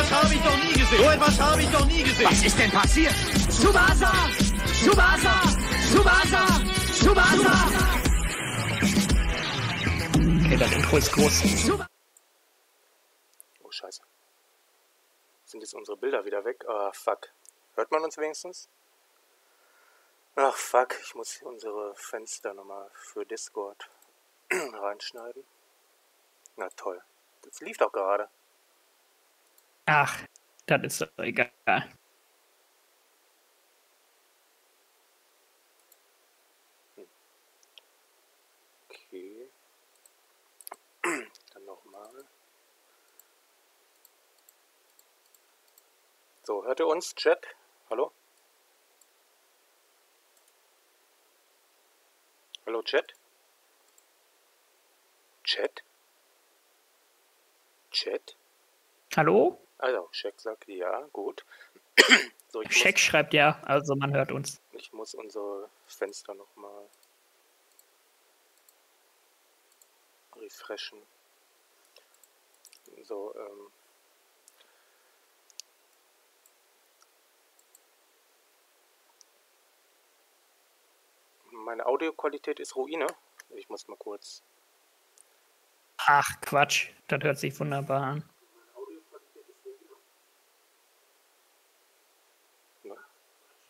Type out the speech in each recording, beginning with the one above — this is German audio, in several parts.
etwas habe ich doch nie gesehen. So etwas habe ich doch nie gesehen. Was ist denn passiert? Tsubasa! Tsubasa! Tsubasa! Tsubasa! Okay, das Intro ist groß. Oh, scheiße. Sind jetzt unsere Bilder wieder weg? Ah, fuck. Hört man uns wenigstens? Ach, fuck. Ich muss unsere Fenster nochmal für Discord reinschneiden. Na toll. Das lief doch gerade. Ach, das ist doch egal. Okay. Dann nochmal. So, hört ihr uns, Chat? Hallo? Hallo, Chat? Chat? Chat? Hallo? Also, Check sagt ja, gut. so, Scheck schreibt ja, also man hört uns. Muss, ich muss unsere Fenster nochmal refreshen. So, ähm. Meine Audioqualität ist Ruine. Ich muss mal kurz. Ach, Quatsch. Das hört sich wunderbar an. Ne?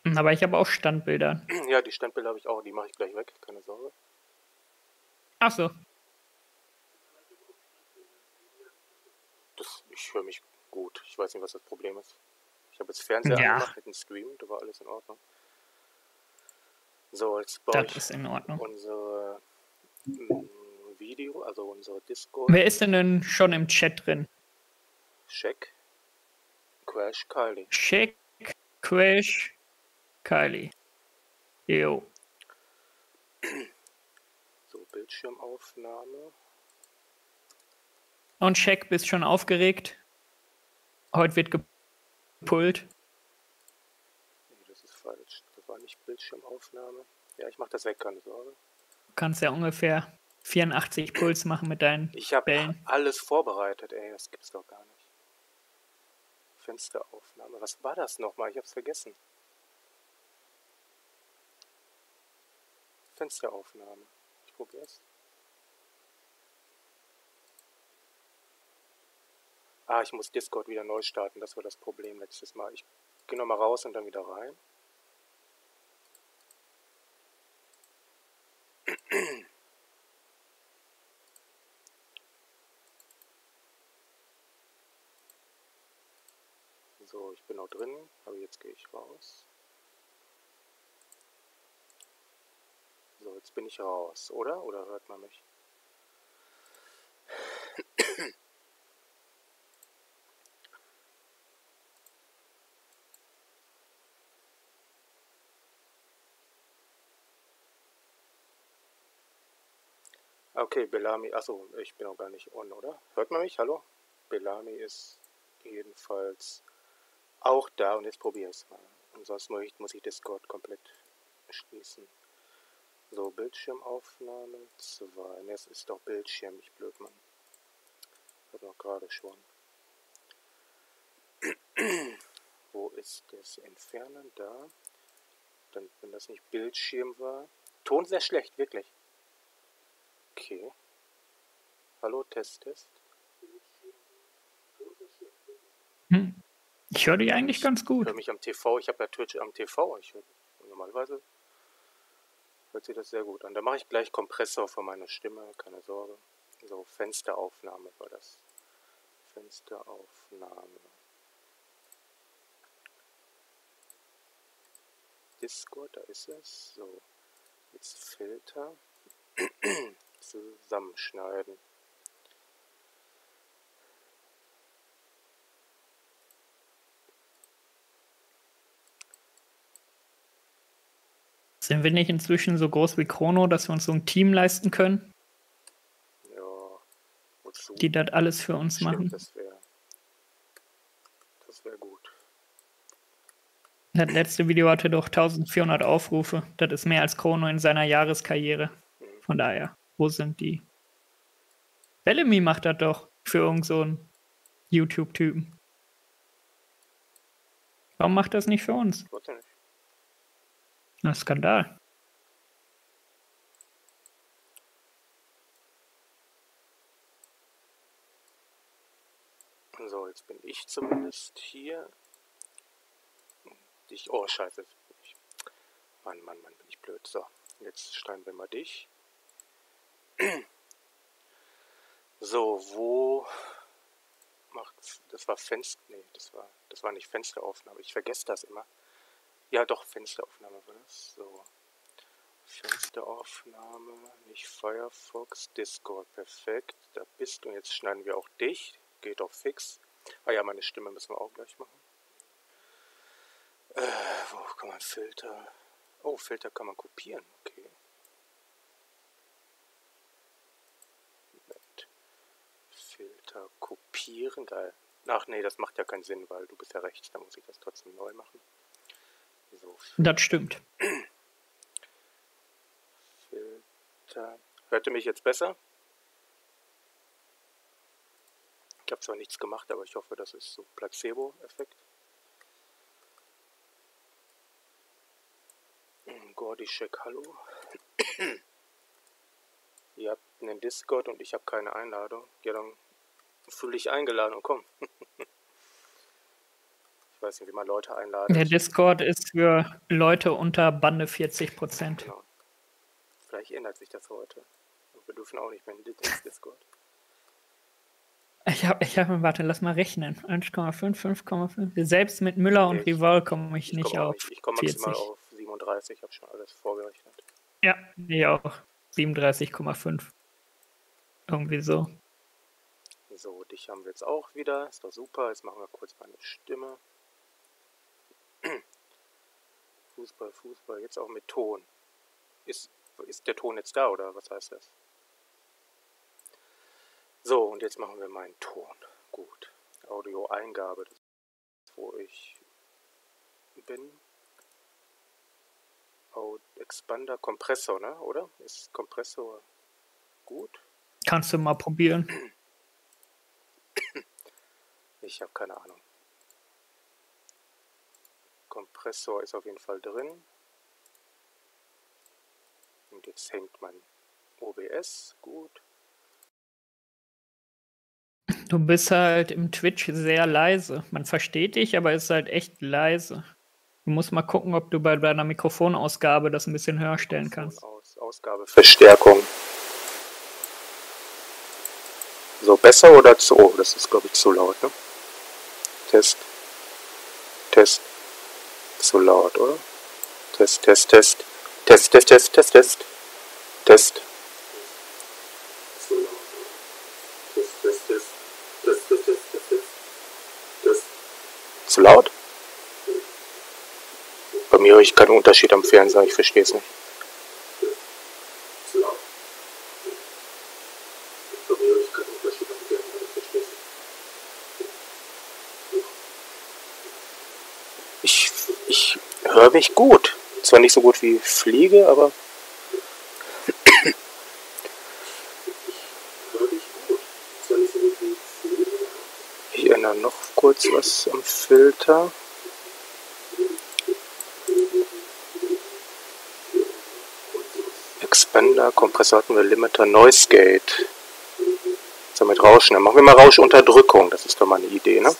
Hm, Aber ich habe auch Standbilder. Ja, die Standbilder habe ich auch. Die mache ich gleich weg. Keine Sorge. Ach so. Das, ich höre mich gut. Ich weiß nicht, was das Problem ist. Ich habe jetzt Fernseher Ja. angemacht mit dem Stream. Da war alles in Ordnung. So, jetzt baue Das ich ist in Ordnung. unsere mm, Video, also unsere Discord. Wer ist denn, denn schon im Chat drin? Check. Crash Kylie. Check, Crash, Kylie. Jo. So, Bildschirmaufnahme. Und Check, bist schon aufgeregt? Heute wird gepult. Nee, das ist falsch. Das war nicht Bildschirmaufnahme. Ja, ich mache das weg, keine Sorge. Du kannst ja ungefähr 84 Puls machen mit deinen Ich habe alles vorbereitet, ey. Das gibt's doch gar nicht. Fensteraufnahme. Was war das nochmal? Ich hab's vergessen. Fensteraufnahme. Ich probier's. Ah, ich muss Discord wieder neu starten. Das war das Problem letztes Mal. Ich gehe nochmal raus und dann wieder rein. So, ich bin noch drin, aber jetzt gehe ich raus. Jetzt bin ich raus, oder? Oder hört man mich? Okay, Bellamy, achso, ich bin auch gar nicht on, oder? Hört man mich? Hallo? Bellamy ist jedenfalls auch da und jetzt probiere ich es mal. Ich, muss ich Discord komplett schließen. So, Bildschirmaufnahme 2. Ne, es ist doch Bildschirm, ich blöd, Mann. Hab noch gerade schon. Wo ist das Entfernen? Da. Dann, wenn das nicht Bildschirm war. Ton sehr schlecht, wirklich. Okay. Hallo, Test, Test. Hm. Ich höre dich eigentlich ganz Ich gut. höre mich am TV. Ich habe ja Twitch am TV. Ich hör, normalerweise hört sich das sehr gut an. Da mache ich gleich Kompressor für meine Stimme, keine Sorge. So, Fensteraufnahme war das. Fensteraufnahme. Discord, da ist es. So, jetzt Filter. Zusammenschneiden. Sind wir nicht inzwischen so groß wie Chrono, dass wir uns so ein Team leisten können, Ja, wozu? die das alles für uns Stimmt, machen? das wäre das wäre gut. Das letzte Video hatte doch 1400 Aufrufe. Das ist mehr als Chrono in seiner Jahreskarriere. Von daher, wo sind die? Bellamy macht das doch für irgend so einen YouTube-Typen. Warum macht das nicht für uns? Ich. Na, Skandal. So, jetzt bin ich zumindest hier. Dich. Oh, scheiße. Ich, Mann, Mann, Mann, bin ich blöd. So, jetzt schneiden wir mal dich. So, wo macht's. Das war Fenster. Nee, das war, das war nicht Fensteraufnahme. Ich vergesse das immer. Ja, doch, Fensteraufnahme war das. So. Fensteraufnahme, nicht Firefox, Discord, perfekt. Da bist du. Und jetzt schneiden wir auch dich. Geht auf fix. Ah ja, meine Stimme müssen wir auch gleich machen. Äh, wo kann man Filter? Oh, Filter kann man kopieren. Okay. Moment. Filter kopieren. Geil. Ach nee, das macht ja keinen Sinn, weil du bist ja rechts. Da muss ich das trotzdem neu machen. So, Das stimmt. Filter. Hört ihr mich jetzt besser? Ich habe zwar nichts gemacht, aber ich hoffe, das ist so Placebo-Effekt. Hm, Gordischek, hallo. Ihr habt einen Discord und ich habe keine Einladung. Ja, dann fühle ich eingeladen und komm. Ich weiß nicht, wie man Leute einladet. Der Discord ist für Leute unter Bande 40 Prozent. Genau. Vielleicht ändert sich das heute. Und wir dürfen auch nicht mehr in den Discord. Ich habe, ich hab, warte, lass mal rechnen. 1,5, 5,5. Selbst mit Müller und Nee, Rival komme ich Ich nicht komme auf nicht- ich komme 40. maximal auf 37, ich habe schon alles vorgerechnet. Ja, ich auch. 37,5. Irgendwie so. So, dich haben wir jetzt auch wieder. Ist doch super. Jetzt machen wir kurz meine Stimme. Fußball, Fußball. Jetzt auch mit Ton. Ist, ist der Ton jetzt da oder was heißt das? So, und jetzt machen wir meinen Ton. Gut. Audioeingabe. Das ist, wo ich bin. Expander, Kompressor, ne? Oder? Ist Kompressor gut? Kannst du mal probieren. Ich habe keine Ahnung. Kompressor ist auf jeden Fall drin. Und jetzt hängt mein OBS. Gut. Du bist halt im Twitch sehr leise. Man versteht dich, aber es ist halt echt leise. Du musst mal gucken, ob du bei deiner Mikrofonausgabe das ein bisschen höher stellen kannst. Aus, Ausgabe. Verstärkung. So, besser oder zu. Oh, das ist, glaube ich, zu laut, ne? Test. Test. Zu laut, oder? Test, Test, Test. Test, Test, Test, Test, Test. Test. Zu laut, oder? Test, Test, Test. Test, Test, Test, Test, Test. Test. Zu laut? Bei mir höre ich keinen Unterschied am Fernseher, ich verstehe es nicht. Zu laut. Bei mir höre ich keinen Unterschied am Fernseher, ich verstehe es nicht. Ich, ich höre mich gut. Zwar nicht so gut wie Fliege, aber. Ich ändere noch kurz was am Filter. Expander, Kompressor hatten wir, Limiter, Noise Gate. So mit Rauschen. Dann machen wir mal Rauschunterdrückung. Das ist doch mal eine Idee, ne?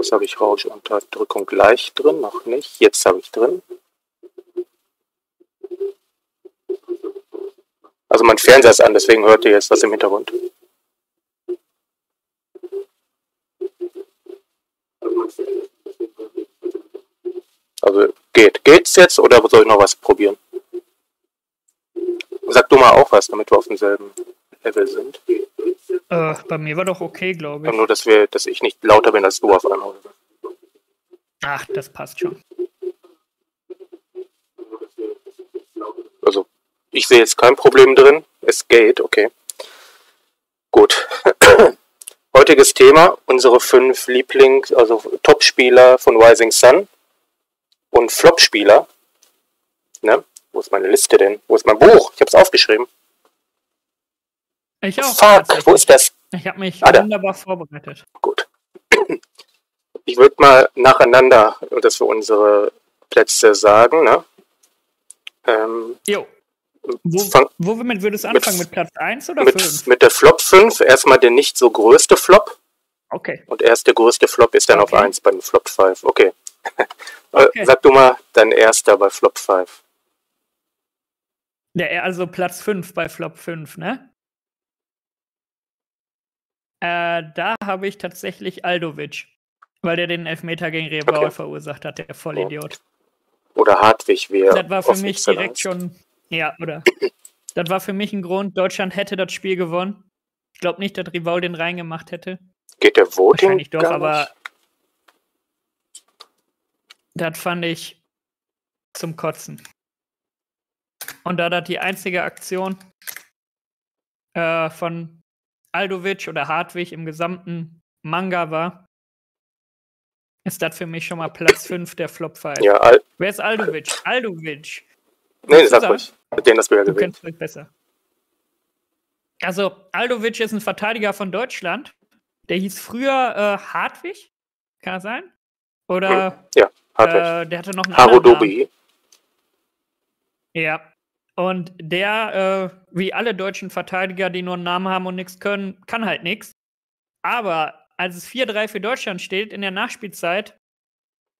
So, jetzt habe ich Rauschunterdrückung gleich drin, noch nicht. Jetzt habe ich drin. Also mein Fernseher ist an, deswegen hört ihr jetzt was im Hintergrund. Also geht. Geht's jetzt oder soll ich noch was probieren? Sag du mal auch was, damit wir auf demselben Level sind. Äh, bei mir war doch okay, glaube ich. Nur, dass, wir, dass ich nicht lauter bin als du auf einmal. Ach, das passt schon. Also, ich sehe jetzt kein Problem drin. Es geht, okay. Gut. Heutiges Thema, unsere fünf Lieblings-, also Top-Spieler von Rising Sun und Flop-Spieler. Ne? Wo ist meine Liste denn? Wo ist mein Buch? Ich habe es aufgeschrieben. Ich auch. Fuck, wo ist das? Ich habe mich Ah, wunderbar vorbereitet. Gut. Ich würde mal nacheinander das für unsere Plätze sagen. Ne? Ähm, Jo. Wo, fang womit würdest du anfangen? Mit Platz 1 oder mit, 5? mit der Flop 5 erstmal der nicht so größte Flop. Okay. Und erst der größte Flop ist dann Okay. auf 1 bei den Flop 5. Okay. Okay. Äh, Sag du mal dein erster bei Flop 5. Der, also Platz 5 bei Flop 5, ne? Äh, da habe ich tatsächlich Aldovic. Weil der den Elfmeter gegen Rebaul Okay. verursacht hat, der Vollidiot. Oder Hartwig, wie er das war für mich direkt schon. Ja, oder? das war für mich ein Grund, Deutschland hätte das Spiel gewonnen. Ich glaube nicht, dass Rival den reingemacht hätte. Geht der Voting Wahrscheinlich doch, aber das fand ich zum Kotzen. Und da das die einzige Aktion äh, von Aldovic oder Hartwig im gesamten Manga war, ist das für mich schon mal Platz 5 der Flop 5. Ja, Al Wer ist Aldovic? Aldovic. nee, du sag ruhig. Mit denen das wieder Du gewinnt. kennst mich besser. Also, Aldovic ist ein Verteidiger von Deutschland. Der hieß früher äh, Hartwig. Kann das sein? Oder Ja, Hartwig. äh, der hatte noch einen anderen Namen. Harodobi. Ja. Und der, äh, wie alle deutschen Verteidiger, die nur einen Namen haben und nichts können, kann halt nichts. Aber als es 4-3 für Deutschland steht, in der Nachspielzeit,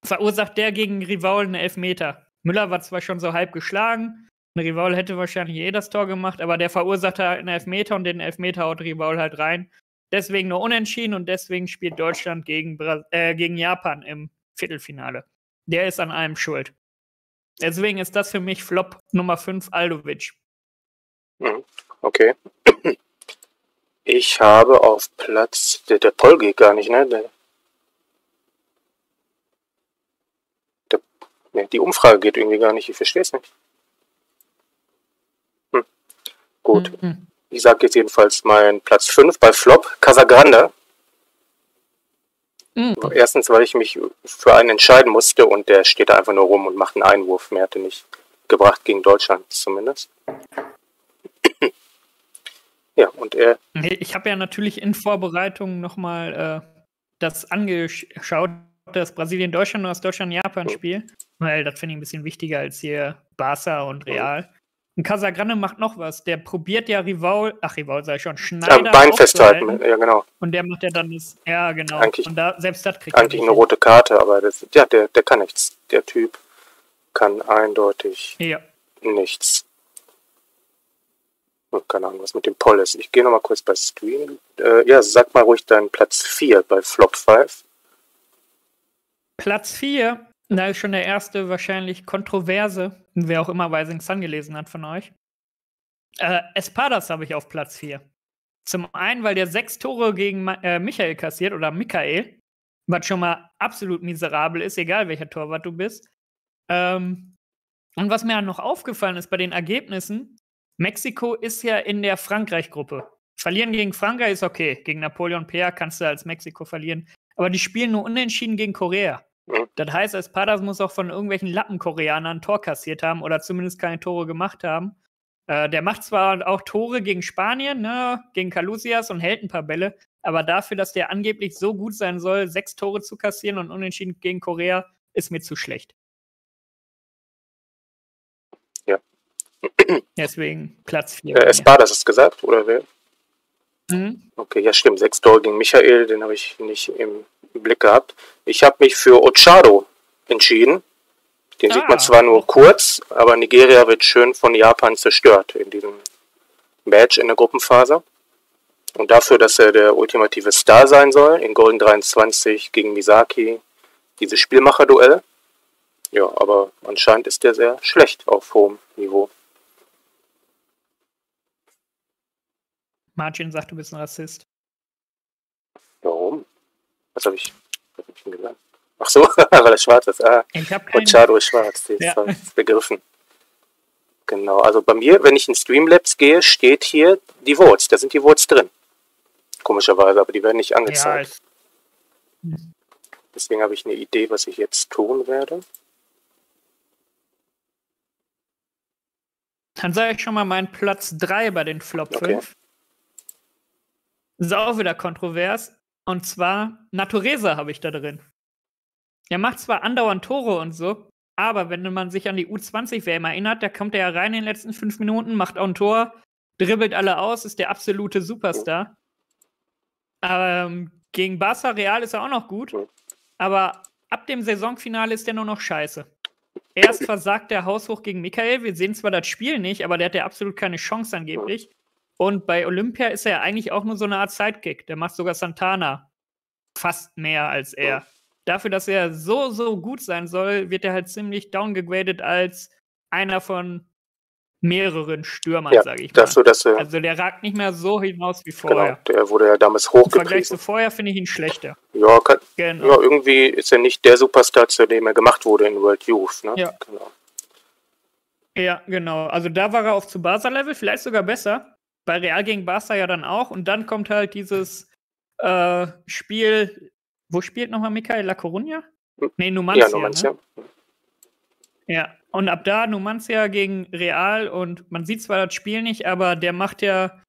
verursacht der gegen Rival einen Elfmeter. Müller war zwar schon so halb geschlagen, ein Rival hätte wahrscheinlich eh das Tor gemacht, aber der verursacht halt einen Elfmeter und den Elfmeter haut Rival halt rein. Deswegen nur unentschieden und deswegen spielt Deutschland gegen, Bra äh, gegen Japan im Viertelfinale. Der ist an allem schuld. Deswegen ist das für mich Flop Nummer 5 Aldovic. Mhm. Okay. Ich habe auf Platz. Der, der Poll geht gar nicht, ne? Der, der, ne, die Umfrage geht irgendwie gar nicht. Ich verstehe es nicht. Hm. Gut. Mhm. Ich sage jetzt jedenfalls meinen Platz 5 bei Flop. Casagrande. Mhm. Erstens, weil ich mich für einen entscheiden musste und der steht da einfach nur rum und macht einen Einwurf. Mehr er nicht gebracht gegen Deutschland zumindest. ja, und er Nee, Ich habe ja natürlich in Vorbereitung nochmal äh, das angeschaut, das Brasilien-Deutschland und das Deutschland-Japan-Spiel. Weil das finde ich ein bisschen wichtiger als hier Barca und Real. Und Casagrande macht noch was. Der probiert ja Rival, ach Rival sei schon, Schneider Bein festhalten. Ja, genau. Und der macht ja dann das, ja genau. Eigentlich- und da, selbst das kriegt er Eigentlich eine rote Karte, aber das, ja, der, der kann nichts. Der Typ kann eindeutig. Ja. nichts. Hm, Keine Ahnung, was mit dem Poll ist. Ich gehe nochmal kurz bei Stream. Äh, ja, sag mal ruhig deinen Platz 4 bei Flop 5. Platz 4, da ist schon der erste wahrscheinlich kontroverse, wer auch immer Rising Sun gelesen hat von euch. Äh, Espadas habe ich auf Platz 4. Zum einen, weil der sechs Tore gegen äh, Michael kassiert oder Michael, was schon mal absolut miserabel ist, egal welcher Torwart du bist. Ähm, und was mir noch aufgefallen ist bei den Ergebnissen, Mexiko ist ja in der Frankreich-Gruppe. Verlieren gegen Frankreich ist okay. Gegen Napoleon Peer kannst du als Mexiko verlieren. Aber die spielen nur unentschieden gegen Korea. Das heißt, Espadas muss auch von irgendwelchen Lappenkoreanern ein Tor kassiert haben oder zumindest keine Tore gemacht haben. Äh, der macht zwar auch Tore gegen Spanien, ne, gegen Calusias und hält ein paar Bälle, aber dafür, dass der angeblich so gut sein soll, sechs Tore zu kassieren und unentschieden gegen Korea, ist mir zu schlecht. Ja. Deswegen Platz 4. Äh, Espadas ist gesagt, oder wer? Mhm. Okay, ja stimmt. Sechs Tore gegen Michael, den habe ich nicht im Blick gehabt. Ich habe mich für Ochado entschieden. Den sieht man Ah, zwar nur kurz, aber Nigeria wird schön von Japan zerstört in diesem Match in der Gruppenphase. Und dafür, dass er der ultimative Star sein soll, in Golden 23 gegen Misaki, dieses Spielmacher-Duell. Ja, aber anscheinend ist der sehr schlecht auf hohem Niveau. Martin sagt, du bist ein Rassist. Warum? Was habe ich, was hab ich denn gesagt? Ach so, weil er schwarz ist. Ah, Ich habe keinen. Ochado ist schwarz, jetzt Ja. ja. begriffen. Genau, also bei mir, wenn ich in Streamlabs gehe, steht hier die Votes. Da sind die Votes drin. Komischerweise, aber die werden nicht Ja, angezeigt. es- Deswegen habe ich eine Idee, was ich jetzt tun werde. dann sage ich schon mal meinen Platz 3 bei den Flop Okay. 5. Ist auch wieder kontrovers. Und zwar Naturesa habe ich da drin. Der macht zwar andauernd Tore und so, aber wenn man sich an die U20-WM erinnert, da kommt er ja rein in den letzten fünf Minuten, macht auch ein Tor, dribbelt alle aus, ist der absolute Superstar. Ähm, gegen Barca Real ist er auch noch gut, aber ab dem Saisonfinale ist er nur noch scheiße. Erst versagt der haushoch gegen Michael. Wir sehen zwar das Spiel nicht, aber der hat ja absolut keine Chance angeblich. Und bei Olympia ist er ja eigentlich auch nur so eine Art Sidekick. Der macht sogar Santana fast mehr als er. Dafür, dass er so, so gut sein soll, wird er halt ziemlich downgegradet als einer von mehreren Stürmern, Ja, sage ich mal. dafür, dass er, Also der ragt nicht mehr so hinaus wie genau, vorher. der wurde ja damals Im Vergleich hochgepriesen. zu vorher finde ich ihn schlechter. Ja, kann, Genau. ja, irgendwie ist er nicht der Superstar, zu dem er gemacht wurde in World Youth. Ne? Ja. Genau. Ja, genau. Also da war er auf Tsubasa-Level, vielleicht sogar besser. Bei Real gegen Barca ja dann auch. Und dann kommt halt dieses äh, Spiel. Wo spielt nochmal Michael La Coruña? Nee, Numancia. ja, Numancia. Ne? Ja, und ab da Numancia gegen Real und man sieht zwar das Spiel nicht, aber der macht ja,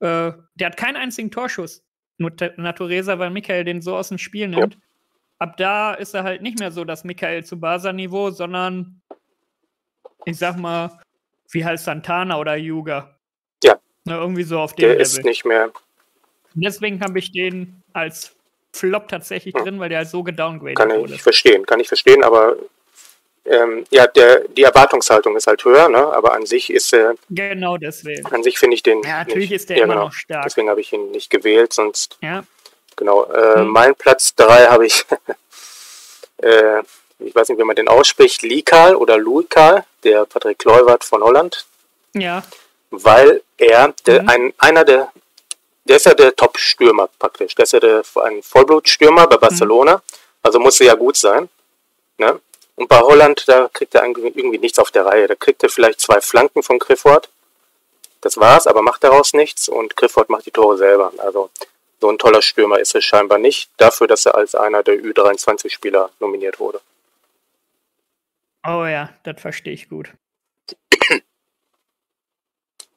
äh, der hat keinen einzigen Torschuss. Nur Naturesa, weil Michael den so aus dem Spiel nimmt. Ab da ist er halt nicht mehr so das Michael zu Basa-Niveau, sondern ich sag mal, wie heißt Santana oder Yuga. Na, irgendwie so auf dem Der Level. ist nicht mehr. Deswegen habe ich den als Flop tatsächlich Hm. drin, weil der halt so gedowngradet Kann wurde. ich verstehen, kann ich verstehen, aber ähm, ja, der, die Erwartungshaltung ist halt höher, ne? aber an sich ist er, Genau deswegen. an sich finde ich den. Ja, natürlich nicht, ist der ja, immer genau. noch stark. Deswegen habe ich ihn nicht gewählt, sonst, Ja, genau. Äh, Hm. Mein Platz 3 habe ich, äh, ich weiß nicht, wie man den ausspricht, Likal oder Luikal, der Patrick Kluivert von Holland, ja, weil er der, Mhm. ein, einer der, der ist ja der Top-Stürmer praktisch. Der ist ja der, ein Vollblutstürmer Mhm. bei Barcelona, also muss er ja gut sein. Ne? Und bei Holland, da kriegt er irgendwie irgendwie nichts auf der Reihe. Da kriegt er vielleicht zwei Flanken von Grifford. Das war's, aber macht daraus nichts und Grifford macht die Tore selber. Also so ein toller Stürmer ist er scheinbar nicht, dafür, dass er als einer der Ü23-Spieler nominiert wurde. Oh ja, das verstehe ich gut.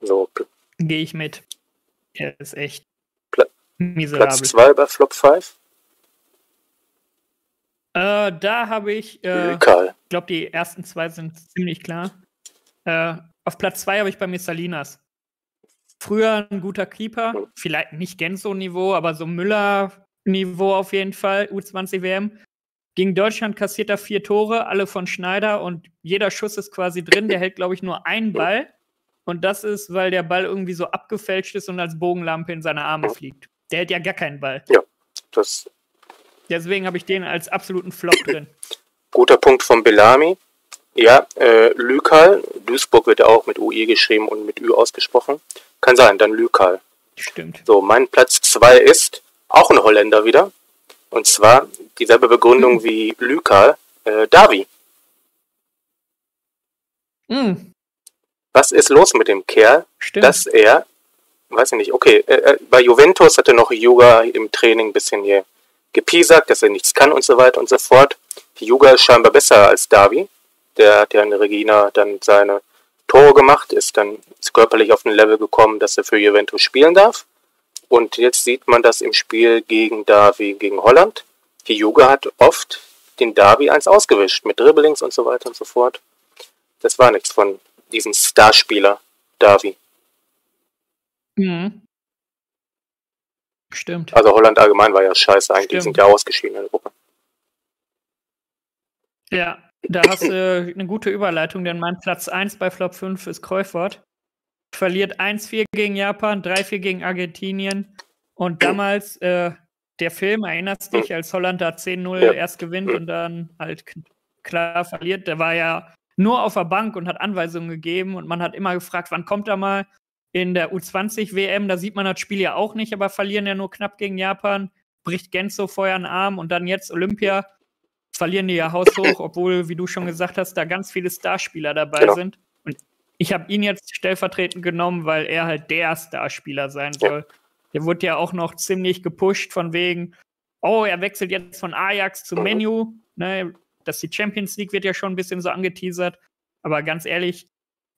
So, Gehe ich mit. Er ist echt Pla- miserabel. Platz 2 bei Flop 5, Äh, da habe ich, äh, ich glaube, die ersten zwei sind ziemlich klar. Äh, auf Platz zwei habe ich bei mir Salinas. Früher ein guter Keeper, vielleicht nicht Genso-Niveau, aber so Müller-Niveau auf jeden Fall, U20 WM. Gegen Deutschland kassiert er vier Tore, alle von Schneider und jeder Schuss ist quasi drin. Der hält, glaube ich, nur einen Ball. Und das ist, weil der Ball irgendwie so abgefälscht ist und als Bogenlampe in seine Arme fliegt. Der hält ja gar keinen Ball. Das Deswegen habe ich den als absoluten Flop drin. Guter Punkt von Bellamy. Ja, äh, Lükal. Duisburg wird ja auch mit UI geschrieben und mit Ü ausgesprochen. Kann sein, dann Lükal. Stimmt. So, mein Platz 2 ist auch ein Holländer wieder. Und zwar dieselbe Begründung wie Lükal. Äh, Davi. Hm, Was ist los mit dem Kerl, stimmt. dass er, weiß ich nicht, okay, äh, äh, bei Juventus hat er noch Yoga im Training ein bisschen hier gepiesackt, dass er nichts kann und so weiter und so fort. Die Yoga ist scheinbar besser als Davi. Der hat ja in Regina dann seine Tore gemacht, ist dann ist körperlich auf ein Level gekommen, dass er für Juventus spielen darf. Und jetzt sieht man das im Spiel gegen Davi gegen Holland. Die Yoga hat oft den Davi eins ausgewischt mit Dribblings und so weiter und so fort. Das war nichts von diesem Starspieler Davi. Mhm. Stimmt. Also Holland allgemein war ja scheiße eigentlich, Stimmt. sind ja ausgeschieden in der Gruppe. Ja, da hast du eine gute Überleitung, denn mein Platz 1 bei Flop 5 ist Kreufort. Verliert 1-4 gegen Japan, 3-4 gegen Argentinien. Und damals, äh, der Film, erinnerst dich, als Holland da 10-0 Ja. erst gewinnt und dann halt klar verliert, der war ja nur auf der Bank und hat Anweisungen gegeben und man hat immer gefragt, wann kommt er mal? In der U20 WM, da sieht man das Spiel ja auch nicht, aber verlieren ja nur knapp gegen Japan, bricht Genzo vorher einen Arm und dann jetzt Olympia, verlieren die ja haushoch, obwohl, wie du schon gesagt hast, da ganz viele Starspieler dabei Genau. sind. Und ich habe ihn jetzt stellvertretend genommen, weil er halt der Starspieler sein Ja. soll. Der wurde ja auch noch ziemlich gepusht von wegen, oh, er wechselt jetzt von Ajax zu Mhm. Menu. Ne, dass die Champions League wird ja schon ein bisschen so angeteasert. Aber ganz ehrlich,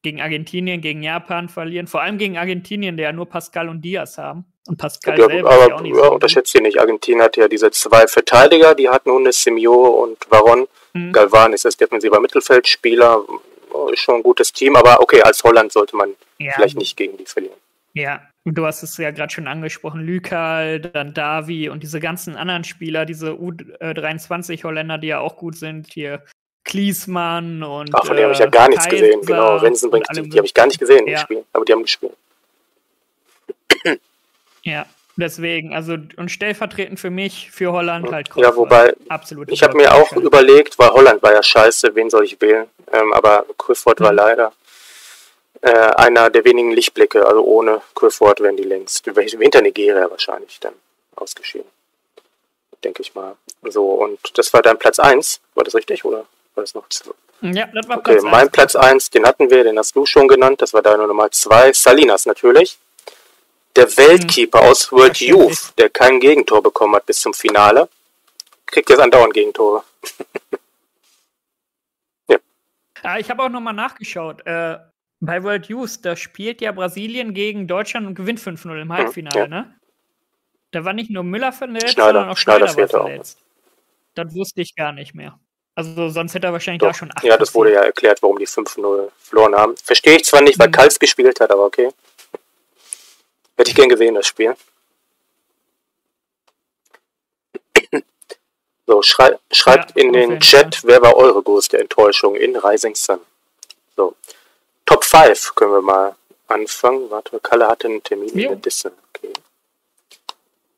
gegen Argentinien, gegen Japan verlieren, vor allem gegen Argentinien, der ja nur Pascal und Diaz haben. Und Pascal Ja, selber ja auch aber nicht ja, so. gut. unterschätzt ihr nicht. Argentinien hat ja diese zwei Verteidiger, die hatten Hunde Simio und Varon. Mhm. Galvan ist das defensiver Mittelfeldspieler. Ist schon ein gutes Team, aber okay, als Holland sollte man Ja, vielleicht nicht gegen die verlieren. Ja, du hast es ja gerade schon angesprochen, Lükal, dann Davi und diese ganzen anderen Spieler, diese U23-Holländer, die ja auch gut sind, hier Kliesmann und Ach, von denen habe ich ja äh, gar nichts Kaiser gesehen. Genau, Rensenbrink, und die, die habe ich gar nicht gesehen im Ja. Spiel, aber die haben gespielt. Ja, deswegen, also und stellvertretend für mich, für Holland halt Ja, Kreuzfahrt. wobei, Absolut. ich habe mir auch überlegt, weil Holland war ja scheiße, wen soll ich wählen? Ähm, aber Clifford war Mhm. leider äh, einer der wenigen Lichtblicke. Also ohne Clifford wären die längst, hinter Nigeria wahrscheinlich dann ausgeschieden. Denke ich mal. So, und das war dann Platz 1. War das richtig, oder war das noch zwei? Ja, das war Okay, Platz mein eins. Platz 1, den hatten wir, den hast du schon genannt, das war deine Nummer 2. Salinas natürlich. Der Weltkeeper aus World Ja. Youth, der kein Gegentor bekommen hat bis zum Finale, kriegt jetzt andauernd Gegentore. Ah, ich habe auch nochmal nachgeschaut. Äh, bei World Youth, da spielt ja Brasilien gegen Deutschland und gewinnt 5-0 im Halbfinale, ja. ne? Da war nicht nur Müller verletzt, Schneider. sondern auch Schneider Schneider, war fehlte auch. verletzt. Das wusste ich gar nicht mehr. Also sonst hätte er wahrscheinlich Doch. da schon acht Ja, das wurde ja erklärt, warum die 5-0 verloren haben. Verstehe ich zwar nicht, weil Mhm. Kals gespielt hat, aber okay. Hätte ich gern gesehen, das Spiel. So, schrei schreibt Ja, in den Chat, wer war eure größte Enttäuschung in Rising Sun? So, Top 5 können wir mal anfangen. Warte, Kalle hatte einen Termin in Jo. der Disse. Okay.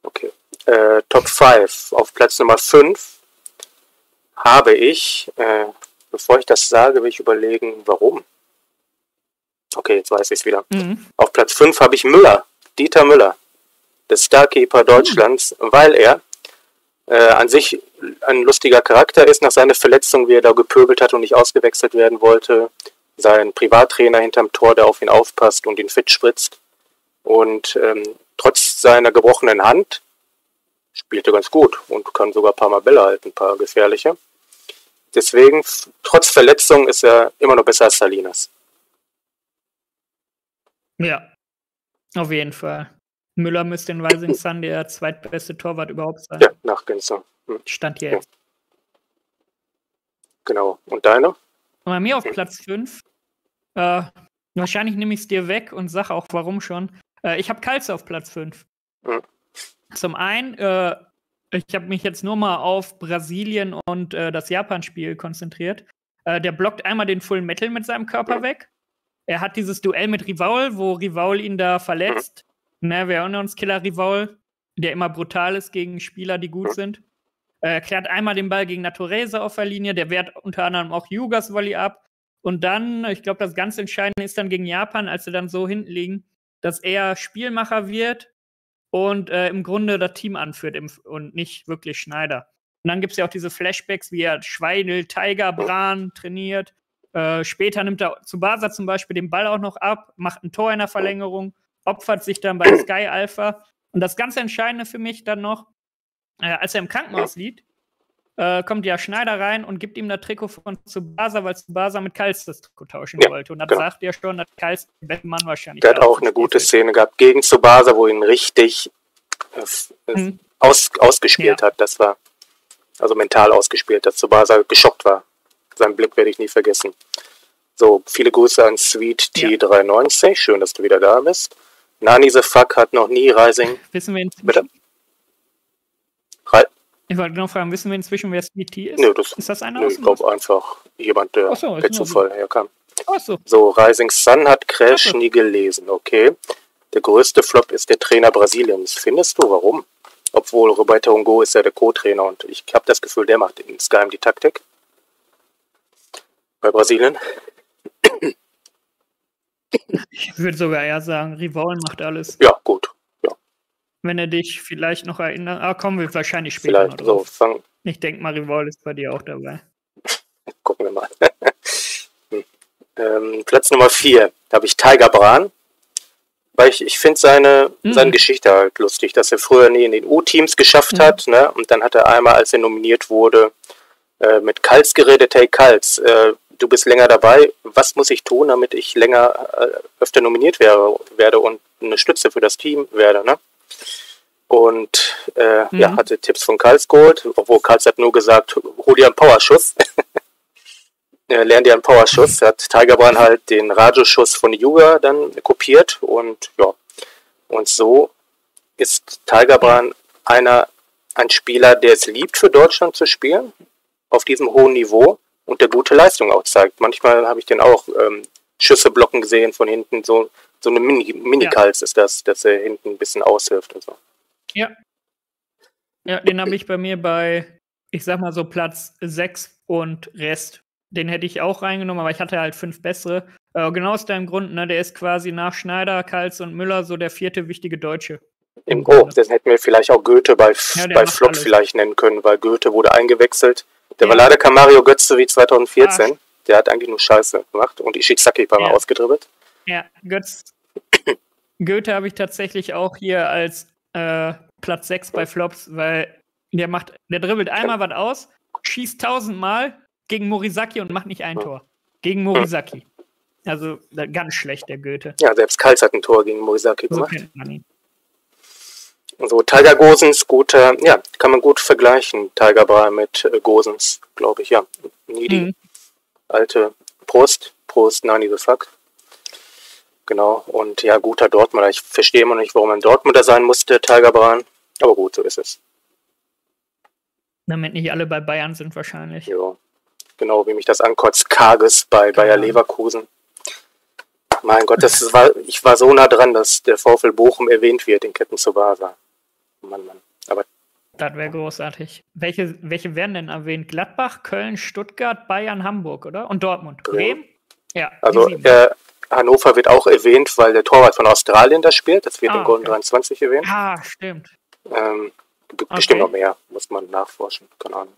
Okay. Äh, Top 5. Auf Platz Nummer 5 habe ich, äh, bevor ich das sage, will ich überlegen, warum. Okay, jetzt weiß ich es wieder. Mhm. Auf Platz 5 habe ich Müller, Dieter Müller, der Starkeeper Deutschlands, weil er äh, an sich ein lustiger Charakter ist, nach seiner Verletzung, wie er da gepöbelt hat und nicht ausgewechselt werden wollte. Sein Privattrainer hinterm Tor, der auf ihn aufpasst und ihn fit spritzt. Und ähm, trotz seiner gebrochenen Hand spielt er ganz gut und kann sogar ein paar Mal Bälle halten, ein paar gefährliche. Deswegen, trotz Verletzung, ist er immer noch besser als Salinas. Ja, auf jeden Fall. Müller müsste in Rising Sun der zweitbeste Torwart überhaupt sein. Ja, nach Gänzer. Hm, Stand hier Ja. jetzt. genau. Und deine? Und bei mir auf Platz 5. Äh, wahrscheinlich nehme ich es dir weg und sage auch warum schon. Äh, ich habe Kalze auf Platz 5. Mhm. Zum einen, äh, ich habe mich jetzt nur mal auf Brasilien und äh, das Japan-Spiel konzentriert. Äh, der blockt einmal den Full Metal mit seinem Körper weg. Er hat dieses Duell mit Rivaul, wo Rivaul ihn da verletzt. Ne, wir erinnern uns Killer Rivaul, der immer brutal ist gegen Spieler, die gut sind. Äh, klärt einmal den Ball gegen Naturese auf der Linie, der wehrt unter anderem auch Yugas Volley ab. Und dann, ich glaube, das ganz Entscheidende ist dann gegen Japan, als sie dann so hinten liegen, dass er Spielmacher wird und äh, im Grunde das Team anführt im, und nicht wirklich Schneider. Und dann gibt es ja auch diese Flashbacks, wie er Schweidel, Tiger, Bran trainiert. Äh, später nimmt er zu Basa zum Beispiel den Ball auch noch ab, macht ein Tor in der Verlängerung, opfert sich dann bei Sky Alpha. Und das ganz Entscheidende für mich dann noch, äh, als er im Krankenhaus liegt, äh, kommt ja Schneider rein und gibt ihm das Trikot von Tsubasa, weil Tsubasa mit Kals das Trikot tauschen Ja, wollte. Und dann genau. sagt er schon, dass Kals Mann wahrscheinlich Der hat auch eine gute Szene gehabt gegen Tsubasa, wo ihn richtig f- äh, Mhm. aus, ausgespielt Ja. hat. Das war also mental ausgespielt, dass Tsubasa geschockt war. Seinen Blick werde ich nie vergessen. So, viele Grüße an Sweet Ja. T93. Schön, dass du wieder da bist. Nani the Fuck hat noch nie Rising. Wissen wir inzwischen, Bitte? Ich wollte noch fragen, wissen wir inzwischen, wer Sweet Tea ist? Nö, das, ist das einer nö, ich glaube einfach jemand, der so, per Zufall herkam. Ach so. So, Rising Sun hat Crash so. nie gelesen, okay. Der größte Flop ist der Trainer Brasiliens. Findest du, warum? Obwohl Roberto Ungo ist ja der Co-Trainer und ich habe das Gefühl, der macht insgeheim die Taktik. Bei Brasilien. Ich würde sogar eher sagen, Rivalen macht alles. Ja, gut. Wenn er dich vielleicht noch erinnert. Ah, kommen wir wahrscheinlich später noch Vielleicht so, drauf. fang, Ich denke mal, Rival ist bei dir auch dabei. gucken wir mal. Hm. ähm, Platz Nummer 4, da habe ich Tiger Bran. Weil ich, ich finde seine, Mhm. seine Geschichte halt lustig, dass er früher nie in den U-Teams geschafft Mhm. hat. Ne? Und dann hat er einmal, als er nominiert wurde, äh, mit Kals geredet, hey Kals, äh, du bist länger dabei, was muss ich tun, damit ich länger äh, öfter nominiert wäre, werde und eine Stütze für das Team werde. Ne? Und äh, Mhm. ja, hatte Tipps von Kals geholt, obwohl Kals hat nur gesagt, hol dir einen Powerschuss. äh, lern dir einen Powerschuss. Hat Tiger Brand halt den Radioschuss von Yuga dann kopiert und ja. Und so ist Tiger Brand einer, ein Spieler, der es liebt, für Deutschland zu spielen, auf diesem hohen Niveau und der gute Leistung auch zeigt. Manchmal habe ich den auch ähm, Schüsse blocken gesehen von hinten, so, so eine Mini- Mini-Kals ist das, dass er hinten ein bisschen aushilft und so. Ja, den habe ich bei mir bei, ich sag mal so Platz 6 und Rest. Den hätte ich auch reingenommen, aber ich hatte halt fünf bessere. Äh, genau aus deinem Grund, ne? Der ist quasi nach Schneider, Kals und Müller so der vierte wichtige Deutsche. Im, oh, das hätten wir vielleicht auch Goethe bei, Ja, bei Flop alles. vielleicht nennen können, weil Goethe wurde eingewechselt. Der Ja. war leider kein Mario Götze wie 2014. Ah. Der hat eigentlich nur Scheiße gemacht und Ishizaki war mal Ja. ausgedribbelt. Ja, Götz. Goethe habe ich tatsächlich auch hier als äh, Platz 6 bei Flops, weil der macht, der dribbelt einmal was aus, schießt tausendmal gegen Morisaki und macht nicht ein. Tor. Gegen Morisaki. Also ganz schlecht, der Goethe. Ja, selbst Kals hat ein Tor gegen Morisaki So gemacht. So, Tiger Gosens, guter, ja, kann man gut vergleichen. Tiger Bra mit äh, Gosens, glaube ich, ja. Needy, Mhm. Alte Prost, Prost, Nani the Fuck. Genau, und ja, guter Dortmunder. Ich verstehe immer nicht, warum ein Dortmunder sein musste, Tiger Bran. Aber gut, so ist es. Damit nicht alle bei Bayern sind wahrscheinlich. Ja. Genau, wie mich das ankotzt. Karges bei Bayer Ja. Leverkusen. Mein Gott, das war, ich war so nah dran, dass der VfL Bochum erwähnt wird in Ketten zu Vasa. Mann, Mann. Aber Das wäre großartig. Welche, welche werden denn erwähnt? Gladbach, Köln, Stuttgart, Bayern, Hamburg, oder? Und Dortmund. Bremen? Ja. Also äh, Hannover wird auch erwähnt, weil der Torwart von Australien da spielt. Das wird Ah, in Golden okay. 23 erwähnt. ah, stimmt. Ähm, gibt Okay. bestimmt noch mehr, muss man nachforschen. Keine Ahnung.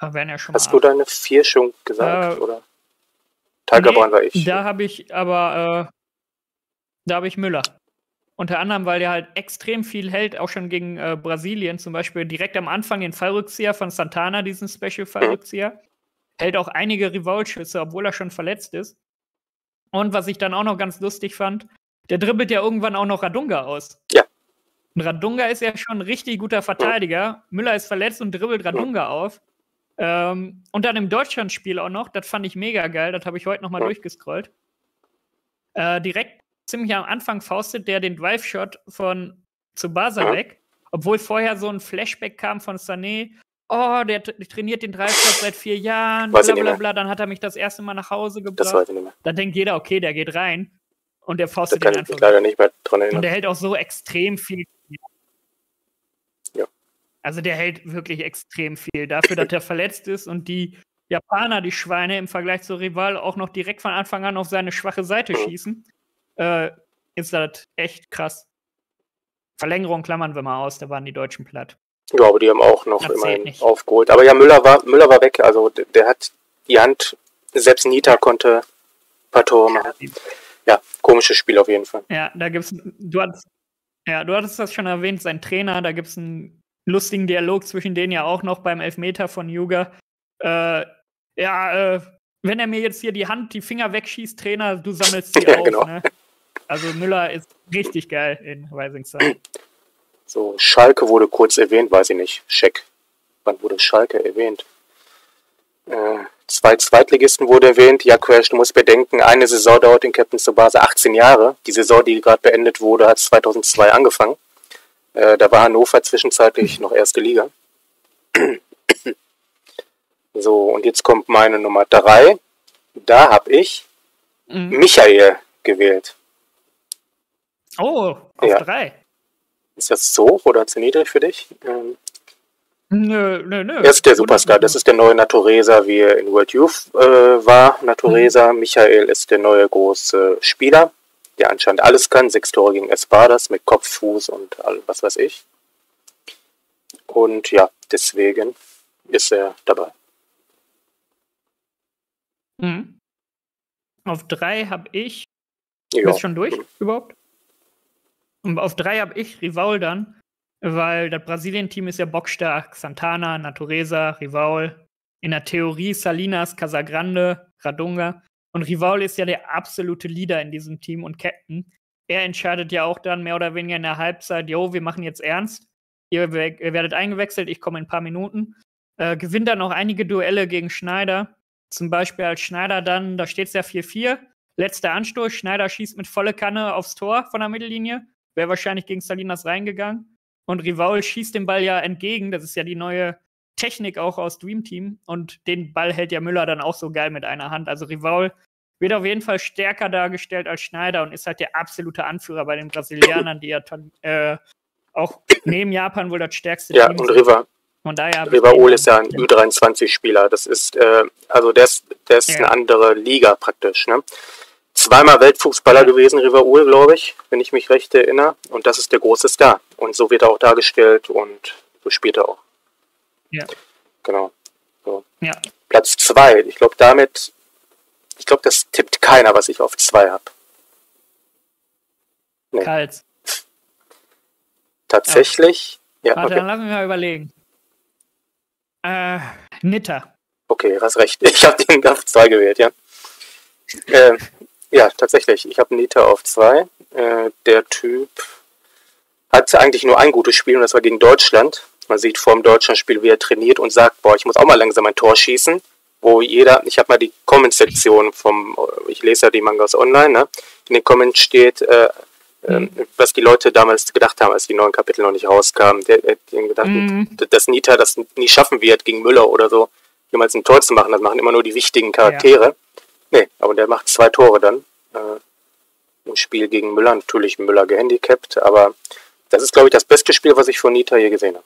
Da wären ja schon Hast du deine vier schon gesagt, Äh, oder? Tiger Nee, war ich. Da habe ich aber, äh, da habe ich Müller. Unter anderem, weil der halt extrem viel hält, auch schon gegen äh, Brasilien, zum Beispiel direkt am Anfang den Fallrückzieher von Santana, diesen Special-Fallrückzieher. Hält auch einige Rivalschüsse, obwohl er schon verletzt ist. Und was ich dann auch noch ganz lustig fand, der dribbelt ja irgendwann auch noch Radunga aus. Ja. Und Radunga ist ja schon ein richtig guter Verteidiger. Müller ist verletzt und dribbelt Radunga auf. Ähm, und dann im Deutschlandspiel auch noch, das fand ich mega geil, das habe ich heute nochmal durchgescrollt. Äh, direkt ziemlich am Anfang faustet der den Drive-Shot von Tsubasa Ja. weg, obwohl vorher so ein Flashback kam von Sané. Oh, der trainiert den Drive-Shot seit vier Jahren, bla bla bla. Dann hat er mich das erste Mal nach Hause Das gebracht. weiß ich nicht mehr. Dann denkt jeder, okay, der geht rein. Und der faustet den einfach leider nicht mehr dran Und erinnern. der hält auch so extrem viel. Ja. Also der hält wirklich extrem viel. Dafür, dass er verletzt ist und die Japaner, die Schweine, im Vergleich zu Rival auch noch direkt von Anfang an auf seine schwache Seite Mhm. schießen, äh, ist das echt krass. Verlängerung klammern wir mal aus, da waren die Deutschen platt. Ja, aber die haben auch noch Das immerhin aufgeholt. Aber ja, Müller war, Müller war weg. Also der, der hat die Hand, selbst Nita konnte ein paar Tore machen. Ja, komisches Spiel auf jeden Fall. Ja, da gibt's, du hattest, ja, du hattest das schon erwähnt, sein Trainer, da gibt es einen lustigen Dialog zwischen denen ja auch noch beim Elfmeter von Yuga. Äh, ja, äh, wenn er mir jetzt hier die Hand, die Finger wegschießt, Trainer, du sammelst sie Ja, auf, genau. ne? Also Müller ist richtig geil in Rising Sun. So, Schalke wurde kurz erwähnt, weiß ich nicht. Scheck. Wann wurde Schalke erwähnt? Äh, zwei Zweitligisten wurde erwähnt. Ja, Crash, du musst bedenken, eine Saison dauert in Captain Tsubasa 18 Jahre. Die Saison, die gerade beendet wurde, hat 2002 angefangen. Äh, da war Hannover zwischenzeitlich noch erste Liga. so, und jetzt kommt meine Nummer drei. Da habe ich Mhm. Michael gewählt. Oh, auf Ja. drei. Ist das zu hoch oder zu niedrig für dich? Ähm, Nö, nö, nö. er ist der Superstar. Das ist der neue Naturesa, wie er in World Youth äh, war. Naturesa. Michael ist der neue große Spieler, der anscheinend alles kann. Sechs Tore gegen Espadas mit Kopf, Fuß und all, was weiß ich. Und ja, deswegen ist er dabei. Mhm. Auf drei habe ich. Ja. Bist schon durch überhaupt? Und auf drei habe ich Rival dann, weil das Brasilien-Team ist ja bockstark. Santana, Natureza, Rival. In der Theorie Salinas, Casagrande, Radunga. Und Rival ist ja der absolute Leader in diesem Team und Captain. Er entscheidet ja auch dann mehr oder weniger in der Halbzeit, jo, wir machen jetzt ernst. Ihr, ihr werdet eingewechselt, ich komme in ein paar Minuten. Äh, gewinnt dann noch einige Duelle gegen Schneider. Zum Beispiel als Schneider dann, da steht es ja 4-4. Letzter Anstoß, Schneider schießt mit volle Kanne aufs Tor von der Mittellinie. Wäre wahrscheinlich gegen Salinas reingegangen. Und Rival schießt den Ball ja entgegen. Das ist ja die neue Technik auch aus Dream Team. Und den Ball hält ja Müller dann auch so geil mit einer Hand. Also Rival wird auf jeden Fall stärker dargestellt als Schneider und ist halt der absolute Anführer bei den Brasilianern, die ja äh, auch neben Japan wohl das stärkste Ja, Team und sind. Riva, Von daher hab ich Riva Ol dann- ist ja ein Ü23-Spieler. Das ist, äh, also der ist, der ist Ja. eine andere Liga praktisch. Ne? Zweimal Weltfußballer Ja. gewesen, Riva Ol, glaube ich, wenn ich mich recht erinnere. Und das ist der große Star. Und so wird er auch dargestellt und so spielt er auch. Ja. Genau. Ja, Platz zwei. Ich glaube, damit, ich glaube, das tippt keiner, was ich auf zwei habe. Nee. Kals. Tatsächlich. Ja, Warte, okay. dann lass mich mal überlegen. Äh, Nitter. Okay, hast recht. Ich habe den auf zwei gewählt, ja. Ähm, ja, tatsächlich. Ich habe Nita auf zwei. Äh, der Typ hatte eigentlich nur ein gutes Spiel und das war gegen Deutschland. Man sieht vor dem Deutschlandspiel, wie er trainiert und sagt, boah, ich muss auch mal langsam ein Tor schießen. Wo jeder, ich habe mal die Comment-Sektion vom, ich lese ja die Mangas online, ne? In den Comments steht, äh, ähm, was die Leute damals gedacht haben, als die neuen Kapitel noch nicht rauskamen. Die haben gedacht, Mhm. dass Nita das nie schaffen wird gegen Müller oder so, jemals ein Tor zu machen. Das machen immer nur die wichtigen Charaktere. Nee, aber der macht zwei Tore dann äh, im Spiel gegen Müller. Natürlich Müller gehandicapt, aber das ist, glaube ich, das beste Spiel, was ich von Nita je gesehen habe.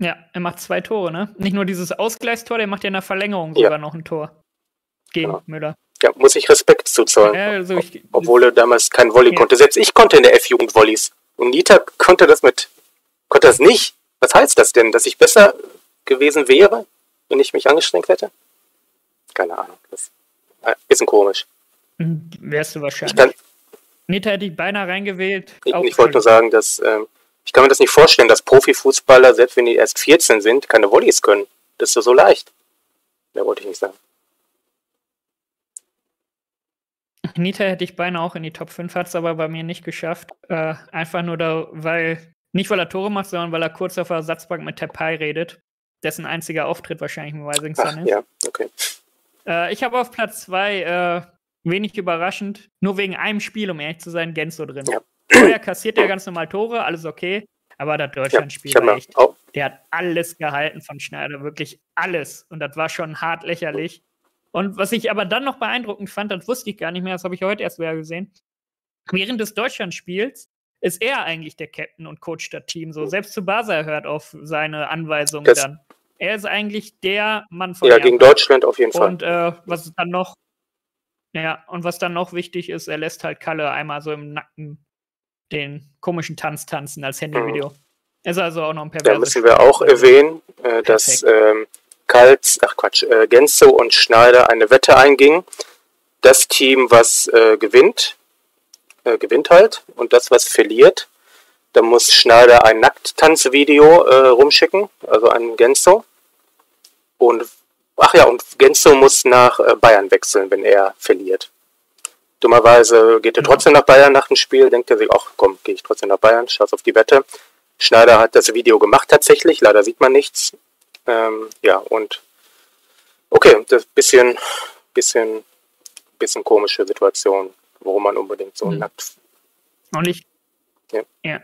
Ja, er macht zwei Tore, ne? Nicht nur dieses Ausgleichstor, der macht ja in der Verlängerung Ja. sogar noch ein Tor. Gegen Genau. Müller. Ja, muss ich Respekt zuzollen. Ja, also ich, Obwohl er damals kein Volley Ja. konnte. Selbst ich konnte in der F-Jugend Volleys. Und Nita konnte das mit, konnte das nicht. Was heißt das denn? Dass ich besser gewesen wäre, wenn ich mich angestrengt hätte? Keine Ahnung. Das ist ein bisschen komisch. Hm, wärst du Ich, wahrscheinlich. kann, Nitter hätte ich beinahe reingewählt. ich, ich wollte nur sagen, dass ähm, ich kann mir das nicht vorstellen, dass Profifußballer, selbst wenn die erst 14 sind, keine Volleys können. Das ist doch so leicht. Mehr wollte ich nicht sagen. Nita hätte ich beinahe auch in die Top 5, hat es aber bei mir nicht geschafft. Äh, einfach nur da, weil, nicht weil er Tore macht, sondern weil er kurz auf der Ersatzbank mit Tepai redet. Dessen einziger Auftritt wahrscheinlich im Rising Ach, Sun ist. ja, okay. Äh, ich habe auf Platz 2, äh, wenig überraschend, nur wegen einem Spiel, um ehrlich zu sein, Genso drin. Ja. Vorher kassiert er ganz normal Tore, alles okay. Aber das Ja, Deutschlandspiel habe war echt, auch, der hat alles gehalten von Schneider, wirklich alles. Und das war schon hart lächerlich. Und was ich aber dann noch beeindruckend fand, das wusste ich gar nicht mehr, das habe ich heute erst wieder gesehen. Während des Deutschlandspiels ist er eigentlich der Captain und Coach das Team. So, selbst Tsubasa hört auf seine Anweisungen Das- dann. Er ist eigentlich der Mann von ja, gegen Japan. Deutschland auf jeden Fall. Und äh, was dann noch, ja, und was dann noch wichtig ist, er lässt halt Kalle einmal so im Nacken den komischen Tanz tanzen als Handyvideo. Ist also auch noch ein Da perverses müssen wir auch erwähnen, äh, dass ähm, Kaltz, ach Quatsch, äh, Genzo und Schneider eine Wette eingingen. Das Team, was äh, gewinnt, äh, gewinnt halt. Und das, was verliert, da muss Schneider ein Nackttanzvideo äh, rumschicken, also an Genzo. Und, ach ja, und Genzo muss nach äh, Bayern wechseln, wenn er verliert. Dummerweise geht er trotzdem nach Bayern nach dem Spiel, denkt er sich, ach komm, gehe ich trotzdem nach Bayern, scheiß auf die Wette. Schneider hat das Video gemacht tatsächlich, leider sieht man nichts. Ähm, ja, und okay, das ist bisschen, bisschen, bisschen komische Situation, warum man unbedingt so Mhm. nackt. Und ich, Ja. ja.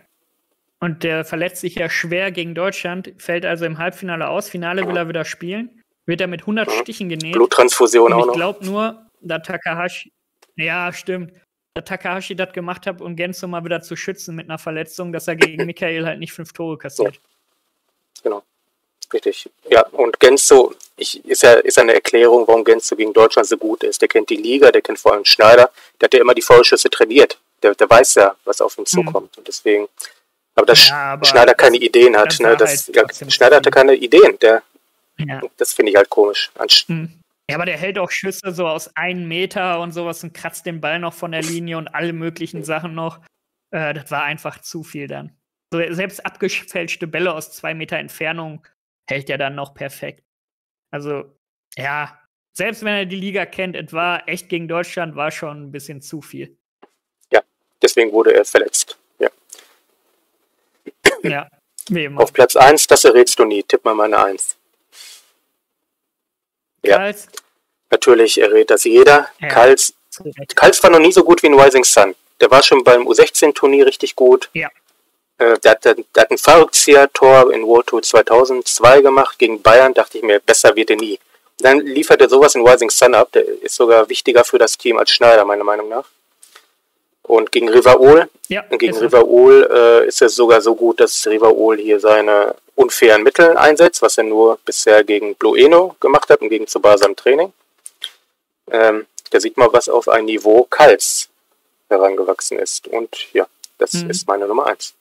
Und der verletzt sich ja schwer gegen Deutschland, fällt also im Halbfinale aus. Finale will er wieder spielen. Wird er mit 100 Mhm. Stichen genäht. Bluttransfusion auch ich noch. glaube nur, da Takahashi. Ja, stimmt. Da Takahashi das gemacht hat, um Genzo mal wieder zu schützen mit einer Verletzung, dass er gegen Michael halt nicht fünf Tore kassiert. Genau. Richtig. Ja, und Genzo, ich, ist ja ist ja eine Erklärung, warum Genzo gegen Deutschland so gut ist. Der kennt die Liga, der kennt vor allem Schneider, der hat ja immer die Vorschüsse trainiert. Der, der weiß ja, was auf ihn zukommt. Und deswegen, aber dass Ja, aber Schneider keine Ideen hat, ne, das, halt ja, Schneider hatte keine Ideen, der, Ja. das finde ich halt komisch. Anst- Hm. Ja, aber der hält auch Schüsse so aus einem Meter und sowas und kratzt den Ball noch von der Linie und alle möglichen Sachen noch. Äh, das war einfach zu viel dann. So, selbst abgefälschte Bälle aus zwei Meter Entfernung hält er dann noch perfekt. Also, ja, selbst wenn er die Liga kennt, es war echt gegen Deutschland, war schon ein bisschen zu viel. Deswegen wurde er verletzt. Ja. Wie immer. Auf Platz 1, das errätst du nie. Tipp mal meine 1. ja. Karls, Natürlich errät das jeder. Ja. Kals. Kals war noch nie so gut wie ein Rising Sun. Der war schon beim U16-Turnier richtig gut. Ja. Äh, der, hat, der hat ein Fallrückzieher-Tor in World Tour 2002 gemacht gegen Bayern. Dachte ich mir, besser wird er nie. Dann liefert er sowas in Rising Sun ab. Der ist sogar wichtiger für das Team als Schneider, meiner Meinung nach. Und gegen Rivaol, Ja, gegen. Rivaol äh, ist es sogar so gut, dass Rivaol hier seine unfairen Mittel einsetzt, was er nur bisher gegen Blue Eno gemacht hat und gegen Tsubasa im Training. Ähm, da sieht man, was auf ein Niveau Kals herangewachsen ist. Und ja, das Mhm. ist meine Nummer eins.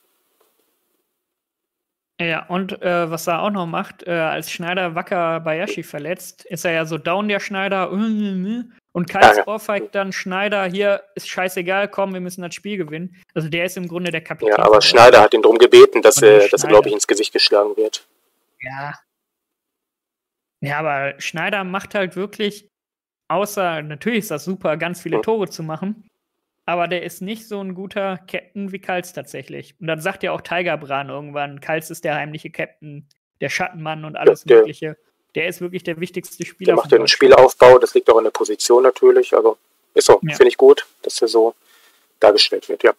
Ja, und äh, was er auch noch macht, äh, als Schneider Wacker Bayashi verletzt, ist er ja so down, der Schneider. Und Kals Ah, ja. ohrfeigt dann Schneider, hier ist scheißegal, komm, wir müssen das Spiel gewinnen. Also der ist im Grunde der Kapitän. Ja, aber. Schneider hat ihn darum gebeten, dass er, dass er, glaube ich, ins Gesicht geschlagen wird. Ja. Ja, aber Schneider macht halt wirklich, außer, natürlich ist das super, ganz viele Hm. Tore zu machen, aber der ist nicht so ein guter Captain wie Kals tatsächlich. Und dann sagt ja auch Tiger Bran irgendwann, Kals ist der heimliche Captain, der Schattenmann und alles der- Mögliche. Der ist wirklich der wichtigste Spieler. Der macht den. Spielaufbau, das liegt auch in der Position natürlich. Also ist so, Ja. finde ich gut, dass er so dargestellt wird, ja.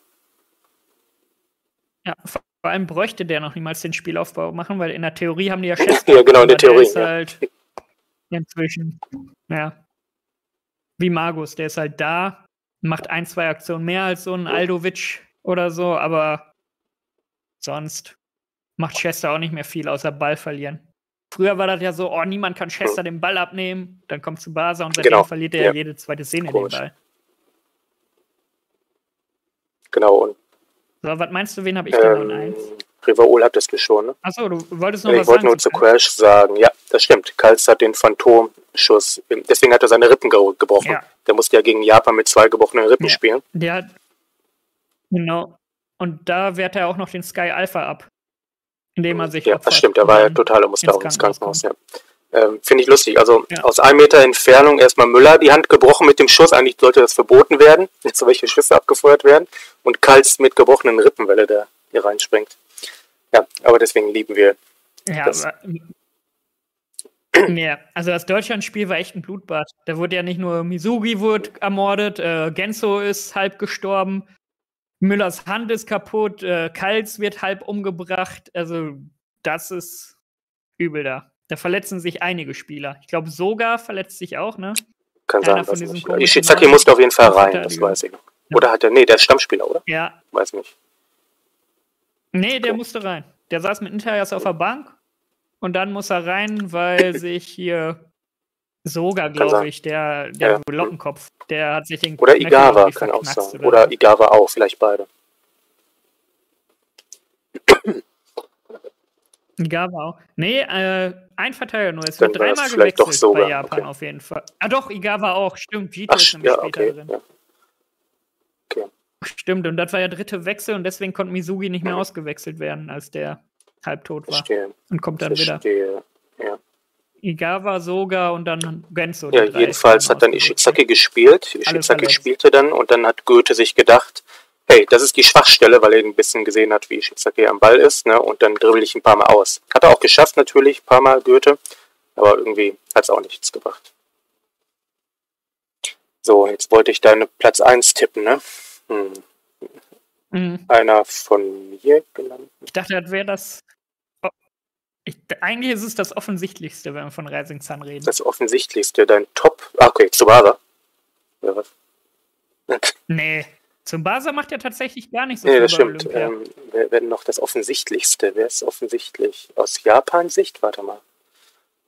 Ja, vor allem bräuchte der noch niemals den Spielaufbau machen, weil in der Theorie haben die ja Chefs. Ja, genau, in der Theorie, ist ja. halt inzwischen, ja. Wie Magus, der ist halt da, macht ein, zwei Aktionen mehr als so ein Aldovic oder so, aber sonst macht Chester auch nicht mehr viel, außer Ball verlieren. Früher war das ja so, oh, niemand kann Chester den Ball abnehmen, dann kommt zu Basa und seitdem Genau, verliert er ja. jede zweite Szene den Komisch. Ball. Genau. Und So, was meinst du, wen habe ich denn an ähm, eins? Rivaol hattest du schon, ne? Achso, du wolltest noch Ich was wollte sagen? nur zu? Crash sagen, ja, das stimmt. Kals hat den Phantomschuss, deswegen hat er seine Rippen ge gebrochen. Ja. Der musste ja gegen Japan mit zwei gebrochenen Rippen Ja. spielen. Der hat. Genau. Und da wehrt er auch noch den Sky Alpha ab. Indem er sich. Ja, das stimmt, er war ja dann total um ins ins Krankenhaus, Krankenhaus ja. Ähm, Finde ich lustig. Also Ja. aus einem Meter Entfernung erstmal Müller die Hand gebrochen mit dem Schuss. Eigentlich sollte das verboten werden, jetzt so welche Schüsse abgefeuert werden. Und Kals mit gebrochenen Rippen, weil er da hier reinspringt. Ja, aber deswegen lieben wir. Ja, das- aber. Ja, also das Deutschlandspiel war echt ein Blutbad. Da wurde ja nicht nur Misugi wurde ermordet, äh, Genso ist halb gestorben, Müllers Hand ist kaputt, äh, Kals wird halb umgebracht. Also, das ist übel da. Da verletzen sich einige Spieler. Ich glaube, Soga verletzt sich auch, ne? Kann Einer sein, von weiß diesen nicht. Ishizaki musste auf jeden Fall rein, das weiß ich. Oder hat er, nee, der ist Stammspieler, oder? Ja, Weiß nicht. Nee, der musste rein. Der saß mit Inter erst auf der Bank und dann muss er rein, weil sich hier Soga, glaube ich, der, der Ja. Lockenkopf, der hat sich den Oder Igawa, kann auch sein. oder Oder. Igawa auch, vielleicht beide. Igawa auch. Nee, äh, ein Verteidiger nur. Es Dann wird dreimal vielleicht doch gewechselt Soga, bei Japan okay. auf jeden Fall. Ah doch, Igawa auch. Stimmt, Ach, ist nämlich ja, später okay. drin. Ja. Stimmt, und das war der dritte Wechsel und deswegen konnte Misugi nicht mehr ausgewechselt werden, als der halbtot war. Verstehe. Und kommt dann wieder. Verstehe. Ja, Igawa, Soga und dann Genso. ja jedenfalls hat dann. Ishizaki gespielt. Ishizaki spielte dann und dann hat Goethe sich gedacht, hey, das ist die Schwachstelle, weil er ein bisschen gesehen hat, wie Ishizaki am Ball ist, ne? Und dann dribbel ich ein paar Mal aus. Hat er auch geschafft natürlich, ein paar Mal Goethe, aber irgendwie hat es auch nichts gebracht. So, jetzt wollte ich deine Platz 1 tippen, ne? Hm. mhm. einer von mir genannt. Ich dachte, das wäre das. Ich, eigentlich ist es das Offensichtlichste, wenn wir von Rising Sun reden. Das Offensichtlichste, dein Top. Ah, okay, Tsubasa. Oder was? nee, Tsubasa macht ja tatsächlich gar nicht so nee, viel. Nee, das stimmt. Ähm, wer, wer noch das Offensichtlichste? Wer ist offensichtlich? Aus Japan-Sicht? Warte mal.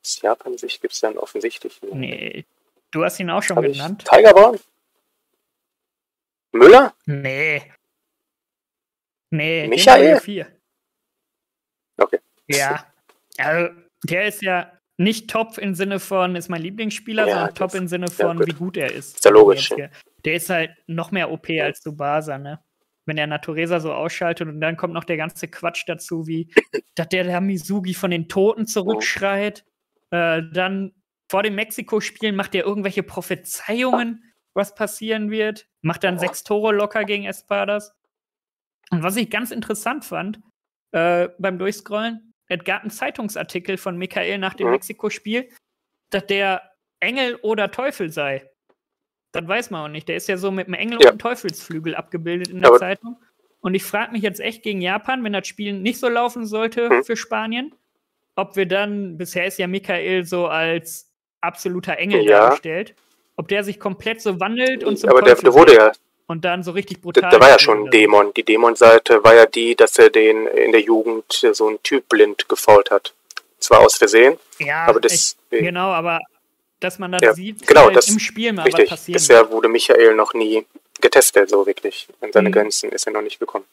Aus Japan-Sicht gibt es dann offensichtlich. Nee, du hast ihn auch schon Hab genannt. Tiger Brown? Müller? Nee. Nee, Michael? Okay. Ja. Also, der ist ja nicht top im Sinne von, ist mein Lieblingsspieler, ja, sondern top im Sinne von, ja, wie gut er ist. Ist ja logisch. Der ist halt noch mehr OP als Subasa, ne? Wenn der Naturesa so ausschaltet und dann kommt noch der ganze Quatsch dazu, wie, dass der, der Misugi von den Toten zurückschreit. Äh, dann vor dem Mexiko-Spielen macht er irgendwelche Prophezeiungen, was passieren wird. Macht dann sechs Tore locker gegen Espadas. Und was ich ganz interessant fand äh, beim Durchscrollen, es gab einen Zeitungsartikel von Michael nach dem mhm. Mexiko-Spiel, dass der Engel oder Teufel sei. Das weiß man auch nicht. Der ist ja so mit einem Engel ja. und Teufelsflügel abgebildet in der Aber Zeitung. Und ich frage mich jetzt echt gegen Japan, wenn das Spiel nicht so laufen sollte mhm. für Spanien, ob wir dann, bisher ist ja Michael so als absoluter Engel ja. dargestellt, ob der sich komplett so wandelt und zum Aber Teufel der, der wurde ja und dann so richtig brutal. Da, war ja schon ein Dämon. Die Dämon-Seite war ja die, dass er den in der Jugend so einen Typ blind gefault hat. Zwar aus Versehen, ja, aber das. Ich, genau, aber dass man das ja, sieht, genau, halt das, im Spiel mal richtig, was passiert. Bisher wurde Michael noch nie getestet, so wirklich. An seine mhm. Grenzen ist er noch nicht gekommen.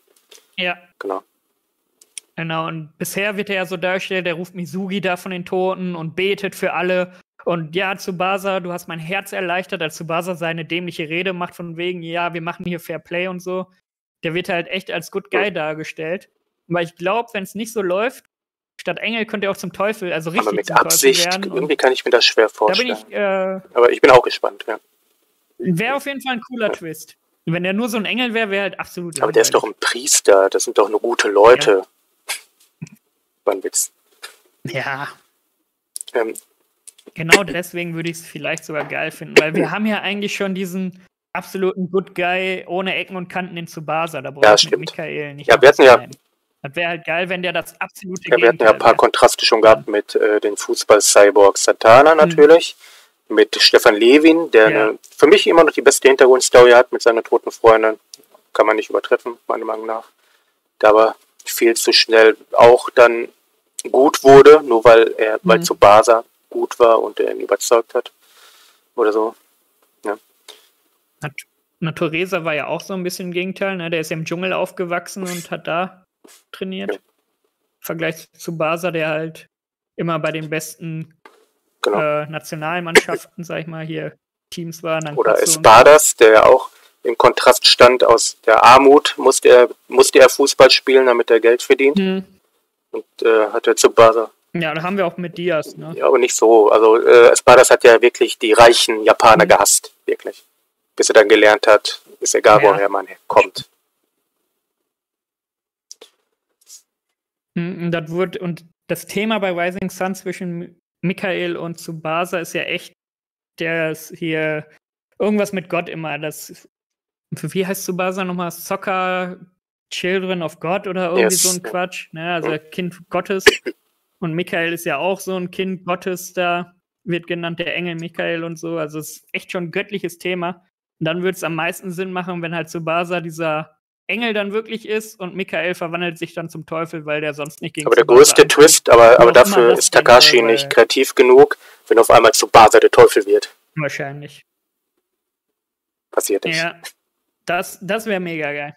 Ja. Genau. Genau, und bisher wird er ja so dargestellt, der ruft Misugi da von den Toten und betet für alle und ja, Tsubasa, du hast mein Herz erleichtert, als Tsubasa seine dämliche Rede macht von wegen, ja, wir machen hier Fair Play und so. Der wird halt echt als Good Guy dargestellt. Weil ich glaube, wenn es nicht so läuft, statt Engel könnte er auch zum Teufel, also richtig Aber mit Absicht, irgendwie kann ich mir das schwer vorstellen. Da bin ich, äh, Aber ich bin auch gespannt, ja. Wäre auf jeden Fall ein cooler ja. Twist. Wenn er nur so ein Engel wäre, wäre halt absolut Aber langweilig. der ist doch ein Priester, das sind doch nur gute Leute. Ja. Wann Witz. Ja. Ähm, Genau deswegen würde ich es vielleicht sogar geil finden, weil wir haben ja eigentlich schon diesen absoluten Good Guy ohne Ecken und Kanten in Tsubasa. Da braucht ja, Michael nicht. Ja, wir hatten ja. Das wäre halt geil, wenn der das absolute Ja, wir hatten ja ein paar Kontraste schon gehabt mit äh, den Fußball-Cyborg Satana mhm. natürlich. Mhm. Mit Stefan Levin, der ja. eine, für mich immer noch die beste Hintergrundstory hat mit seiner toten Freundin. Kann man nicht übertreffen, meiner Meinung nach. Der aber viel zu schnell auch dann gut wurde, nur weil er, mhm. weil Tsubasa gut war und der ihn überzeugt hat. Oder so. Ja. Naturesa war ja auch so ein bisschen im Gegenteil. Ne? Der ist ja im Dschungel aufgewachsen und hat da trainiert. Ja. Im Vergleich zu Basa, der halt immer bei den besten genau. äh, Nationalmannschaften, sag ich mal, hier Teams war. Oder Espadas, der ja auch im Kontrast stand aus der Armut, musste er, musste er Fußball spielen, damit er Geld verdient. Mhm. Und äh, hatte zu Basa ja, da haben wir auch mit Diaz, ne? Ja, aber nicht so. Also äh, Espadas hat ja wirklich die reichen Japaner mhm. gehasst, wirklich. Bis er dann gelernt hat, ist egal, ja. woher man kommt. Mhm, das wird, und das Thema bei Rising Sun zwischen Michael und Tsubasa ist ja echt, der ist hier irgendwas mit Gott immer. Das, wie heißt Tsubasa nochmal? Soccer Children of God oder irgendwie yes. so ein Quatsch. Ne? Also Kind Gottes. Und Michael ist ja auch so ein Kind Gottes, da wird genannt der Engel Michael und so. Also es ist echt schon ein göttliches Thema. Und dann würde es am meisten Sinn machen, wenn halt Subasa dieser Engel dann wirklich ist und Michael verwandelt sich dann zum Teufel, weil der sonst nicht gegen Aber der größte ankommt. Twist, aber, aber dafür ist Takashi wäre, nicht kreativ genug, wenn auf einmal Subasa der Teufel wird. Wahrscheinlich. Passiert nicht. Ja, das, das wäre mega geil.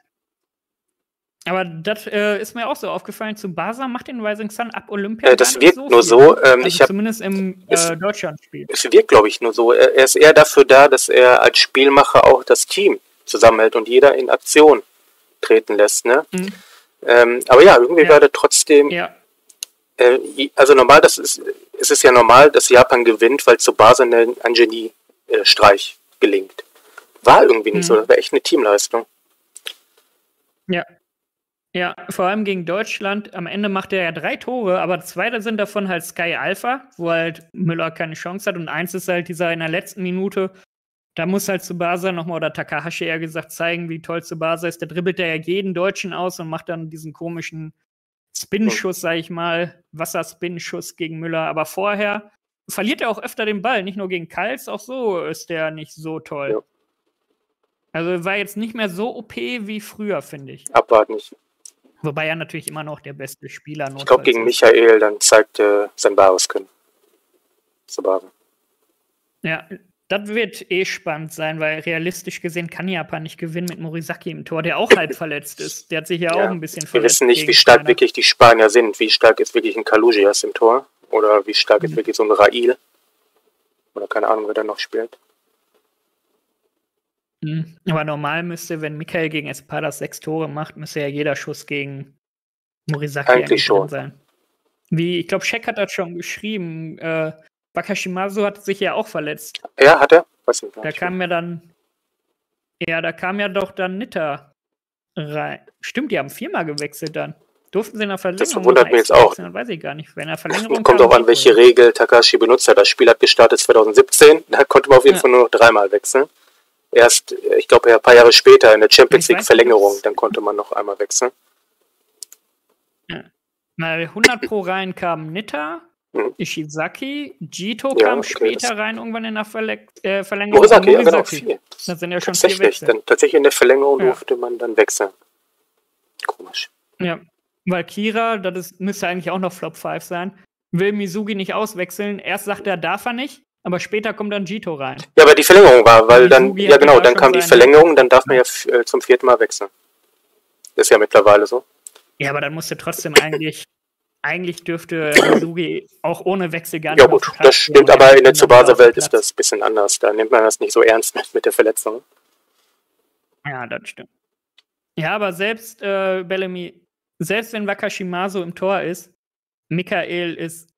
Aber das äh, ist mir auch so aufgefallen. Zu Basa macht den Rising Sun ab Olympia. Äh, das wirkt so nur viel. so. Ähm, also ich hab, zumindest im äh, Deutschlandspiel. Es wirkt, glaube ich, nur so. Er, er, ist eher dafür da, dass er als Spielmacher auch das Team zusammenhält und jeder in Aktion treten lässt. Ne? Mhm. Ähm, aber ja, irgendwie ja. war der trotzdem. Ja. Äh, also normal, das ist, es ist ja normal, dass Japan gewinnt, weil zu Basa ein Genie-Streich gelingt. War irgendwie nicht mhm. so. Das war echt eine Teamleistung. Ja, ja, vor allem gegen Deutschland. Am Ende macht er ja drei Tore, aber zwei sind davon halt Sky Alpha, wo halt Müller keine Chance hat. Und eins ist halt dieser in der letzten Minute da muss halt Tsubasa nochmal oder Takahashi eher gesagt zeigen, wie toll Tsubasa ist. Der dribbelt ja jeden Deutschen aus und macht dann diesen komischen Spin-Schuss, sag ich mal, Wasserspin-Schuss gegen Müller. Aber vorher verliert er auch öfter den Ball, nicht nur gegen Kals, auch so ist der nicht so toll. Ja. Also war jetzt nicht mehr so OP wie früher, finde ich. Abwarten. Wobei er natürlich immer noch der beste Spieler Ich glaube, gegen Michael dann zeigt äh, sein wahres Können. Sabara. Ja, das wird eh spannend sein, weil realistisch gesehen kann Japan nicht gewinnen mit Morisaki im Tor, der auch halb verletzt ist. Der hat sich ja, ja, auch ein bisschen verletzt. Wir wissen nicht, wie stark China. wirklich die Spanier sind. Wie stark ist wirklich ein Kalugias im Tor? Oder wie stark mhm. ist wirklich so ein Rail? Oder keine Ahnung, wer da noch spielt. Mhm. Aber normal müsste, wenn Michael gegen Espadas sechs Tore macht, müsste ja jeder Schuss gegen Morisaki eigentlich schon sein. Wie, ich glaube, Shaq hat das schon geschrieben. Äh, Wakashimasu hat sich ja auch verletzt. Ja, hat er? Was nicht da kam ja dann. Ja, da kam ja doch dann Nitter rein. Stimmt, die haben viermal gewechselt dann. Durften sie in der Verlängerung. Das wundert mich jetzt auch. Dann weiß ich gar nicht. Wenn er Verlängerung Kommt auch an, welche Regel Takashi benutzt hat. Das Spiel hat gestartet 2017. Da konnte man auf jeden ja. Fall nur noch dreimal wechseln. Erst, ich glaube, ein paar Jahre später in der Champions League Verlängerung, dann konnte man noch einmal wechseln. Ja. Mal 100 pro rein kam Nitter, hm. Ishizaki, Jito ja, kam okay, später rein, irgendwann in der Verle äh, Verlängerung. Morisaki, ja, genau, vier. Das sind ja schon tatsächlich, vier dann, tatsächlich in der Verlängerung ja. durfte man dann wechseln. Komisch. Ja, weil Kira, das ist, müsste eigentlich auch noch Flop 5 sein, will Mizugi nicht auswechseln. Erst sagt er, darf er nicht, aber später kommt dann Jito rein. Ja, aber die Verlängerung war, weil dann, ja genau, dann kam die Verlängerung, dann darf man ja äh, zum vierten Mal wechseln. Ist ja mittlerweile so. Ja, aber dann musste trotzdem eigentlich eigentlich dürfte Mizugi auch ohne Wechsel gar nicht. Ja, gut, das stimmt, aber in der Tsubasa-Welt ist das ein bisschen anders. Da nimmt man das nicht so ernst mit, mit der Verletzung. Ja, das stimmt. Ja, aber selbst äh, Bellamy, selbst wenn Wakashimasu im Tor ist, Michael ist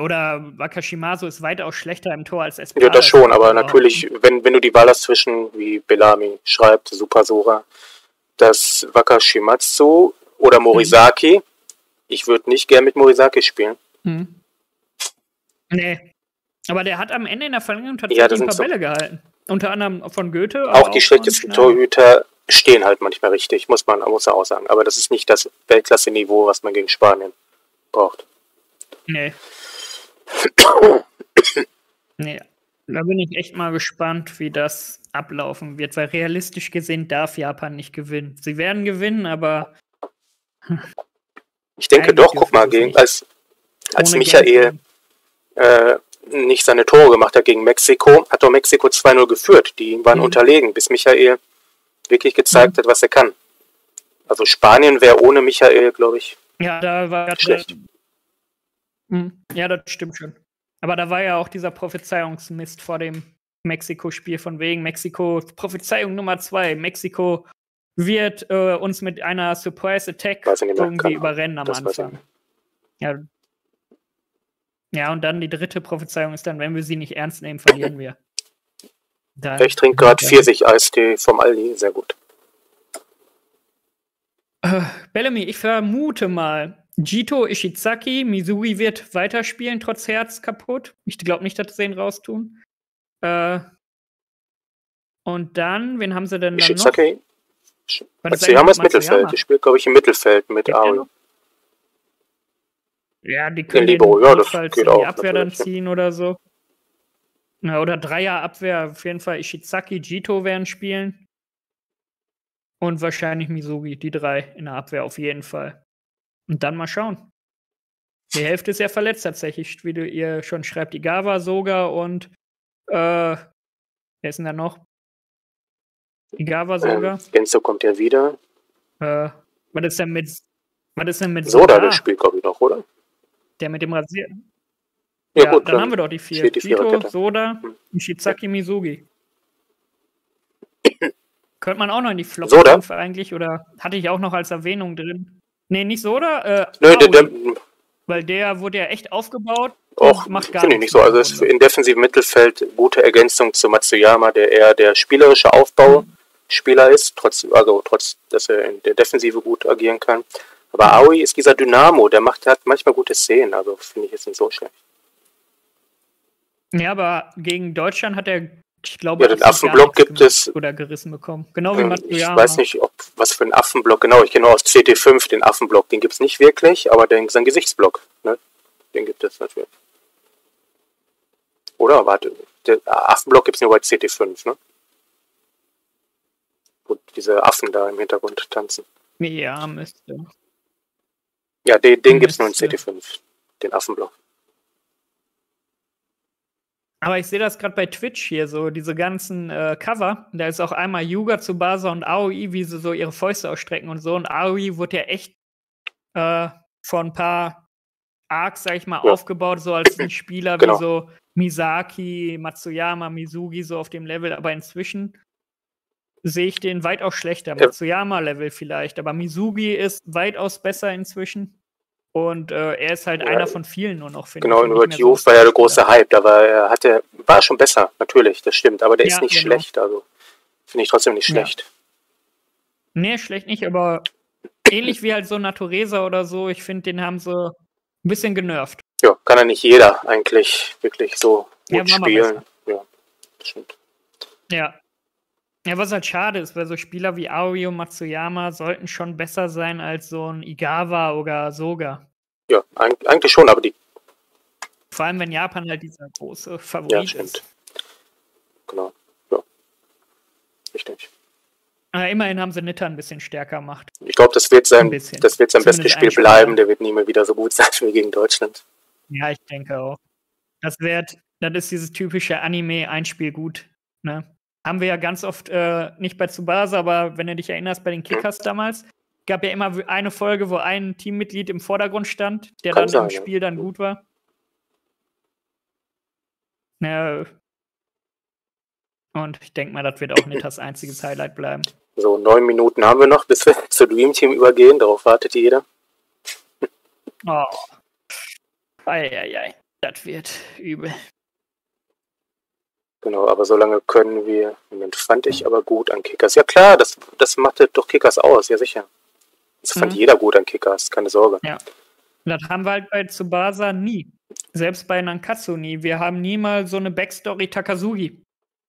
oder Wakashimasu ist weitaus schlechter im Tor als Espada. Ja, das schon, aber natürlich, wenn, wenn du die Wahl hast zwischen, wie Bellamy schreibt, Super Sora, dass Wakashimatsu oder Morisaki, mhm ich würde nicht gern mit Morisaki spielen. Hm. Nee. Aber der hat am Ende in der Verlängerung tatsächlich ja, ein paar so Bälle gehalten. Unter anderem von Goethe. Auch die schlechtesten Torhüter stehen halt manchmal richtig, muss man muss auch sagen. Aber das ist nicht das Weltklasse-Niveau, was man gegen Spanien braucht. Nee. nee. Da bin ich echt mal gespannt, wie das ablaufen wird, weil realistisch gesehen darf Japan nicht gewinnen. Sie werden gewinnen, aber ich denke Eigentlich doch, guck mal, gegen, als, als Michael äh, nicht seine Tore gemacht hat gegen Mexiko, hat doch Mexiko 2-0 geführt. Die waren mhm. unterlegen, bis Michael wirklich gezeigt mhm. hat, was er kann. Also Spanien wäre ohne Michael, glaube ich, ja, da war schlecht. Der, ja, das stimmt schon. Aber da war ja auch dieser Prophezeiungsmist vor dem Mexiko-Spiel von wegen Mexiko, Prophezeiung Nummer zwei, Mexiko wird äh, uns mit einer Surprise Attack irgendwie überrennen am Anfang. Ja. ja, und dann die dritte Prophezeiung ist dann, wenn wir sie nicht ernst nehmen, verlieren wir. Dann, ich trinke gerade Pfirsich-Eistee vom Aldi, sehr gut. Äh, Bellamy, ich vermute mal, Jito Ishizaki, Mizui wird weiterspielen, trotz Herz kaputt. Ich glaube nicht, dass sie ihn raustun. Äh, und dann, wen haben sie denn dann Ishizaki? noch? Matsuyama ist Mittelfeld. Die spielt, glaube ich, im Mittelfeld mit Aoi. Ja, die können den ja, das geht auch, die Abwehr dann ziehen oder so. Ja, oder Dreier Abwehr, auf jeden Fall Ishizaki, Jito werden spielen. Und wahrscheinlich Misugi, die drei in der Abwehr auf jeden Fall. Und dann mal schauen. Die Hälfte ist ja verletzt tatsächlich, wie du ihr schon schreibt. Igawa sogar und äh, wer ist denn da noch? Igawa sogar. Ähm, Genzo kommt ja wieder. Äh, was ist denn mit. Was ist denn mit Soda? Soda der spielt, glaube ich, noch, oder? Der mit dem Rasier. Ja, ja gut, dann, dann, haben wir doch die vier. Die Tito, Soda, hm. Shizaki Mizugi. Könnte man auch noch in die Flop Soda? eigentlich, oder hatte ich auch noch als Erwähnung drin? Nee, nicht Soda, äh, Nö, der, der, weil der wurde ja echt aufgebaut. Och, finde ich nicht so. Also ist in defensivem Mittelfeld gute Ergänzung zu Matsuyama, der eher der spielerische Aufbau mhm. Spieler ist, trotz, also trotz, dass er in der Defensive gut agieren kann. Aber Aoi ist dieser Dynamo, der macht, der hat manchmal gute Szenen, also finde ich jetzt nicht so schlecht. Ja, aber gegen Deutschland hat er ich glaube, Ja, den Affenblock gibt es- Oder gerissen bekommen. Genau wie Ähm, Ich Matsuyama. weiß nicht, ob was für ein Affenblock, genau, ich kenne nur aus CT5 den Affenblock, den gibt es nicht wirklich, aber den, sein Gesichtsblock, ne? Den gibt es natürlich. Oder? Warte, der Affenblock gibt es nur bei CT5, ne? Wo diese Affen da im Hintergrund tanzen. Ja, müsste. Ja, den, den gibt es nur in Müsste. CT5, den Affenblock. Aber ich sehe das gerade bei Twitch hier, so diese ganzen äh, Cover. Da ist auch einmal Yuga, Tsubasa und Aoi, wie sie so ihre Fäuste ausstrecken und so. Und Aoi wurde ja echt äh, vor ein paar Arcs, sag ich mal, Ja. aufgebaut, so als ein Spieler Genau. wie so Misaki, Matsuyama, Mizugi, so auf dem Level. Aber inzwischen sehe ich den weitaus schlechter. Matsuyama-Level vielleicht, aber Mizugi ist weitaus besser inzwischen. Und äh, er ist halt Ja. einer von vielen nur noch, finde Genau, ich. in und nicht mehr so war ja der große Hype, war er hatte, war schon besser, natürlich, das stimmt, aber der Ja, ist nicht genau. schlecht, also finde ich trotzdem nicht Ja. schlecht. Nee, schlecht nicht, aber ähnlich wie halt so Naturesa oder so, ich finde, den haben sie ein bisschen genervt. Ja, kann ja nicht jeder eigentlich wirklich so Ja, gut mal spielen. Ja, das stimmt. Ja. Ja, was halt schade ist, weil so Spieler wie und Matsuyama sollten schon besser sein als so ein Igawa oder Soga. Ja, eig- eigentlich schon, aber die, Vor allem, wenn Japan halt dieser große ja, Favorit stimmt. ist. Genau. Ja. Richtig. Aber immerhin haben sie Nitter ein bisschen stärker gemacht. Ich glaube, das wird Ein sein, das wird sein Zumindest bestes Spiel bleiben. Der wird nie mehr wieder so gut sein wie gegen Deutschland. Ja, ich denke auch. Das wird, das ist dieses typische Anime-Einspiel gut. Ne? Haben wir ja ganz oft, äh, nicht bei Tsubasa, aber wenn du dich erinnerst, bei den Kickers damals, gab ja immer eine Folge, wo ein Teammitglied im Vordergrund stand, der Kann dann sein, im ja. Spiel dann gut war. Ja. Und ich denke mal, das wird auch nicht das einzige Highlight bleiben. So, neun Minuten haben wir noch, bis wir zur Dream Team übergehen. Darauf wartet jeder. Oh. Eieiei. Das wird übel. Genau, aber so lange können wir, Moment, fand ich aber gut an Kickers. Ja klar, das, das machte doch Kickers aus, ja sicher. Das fand Mhm. jeder gut an Kickers, keine Sorge. Das haben wir halt bei Tsubasa nie. Selbst bei Nankatsu nie. Wir haben nie mal so eine Backstory Takazugi.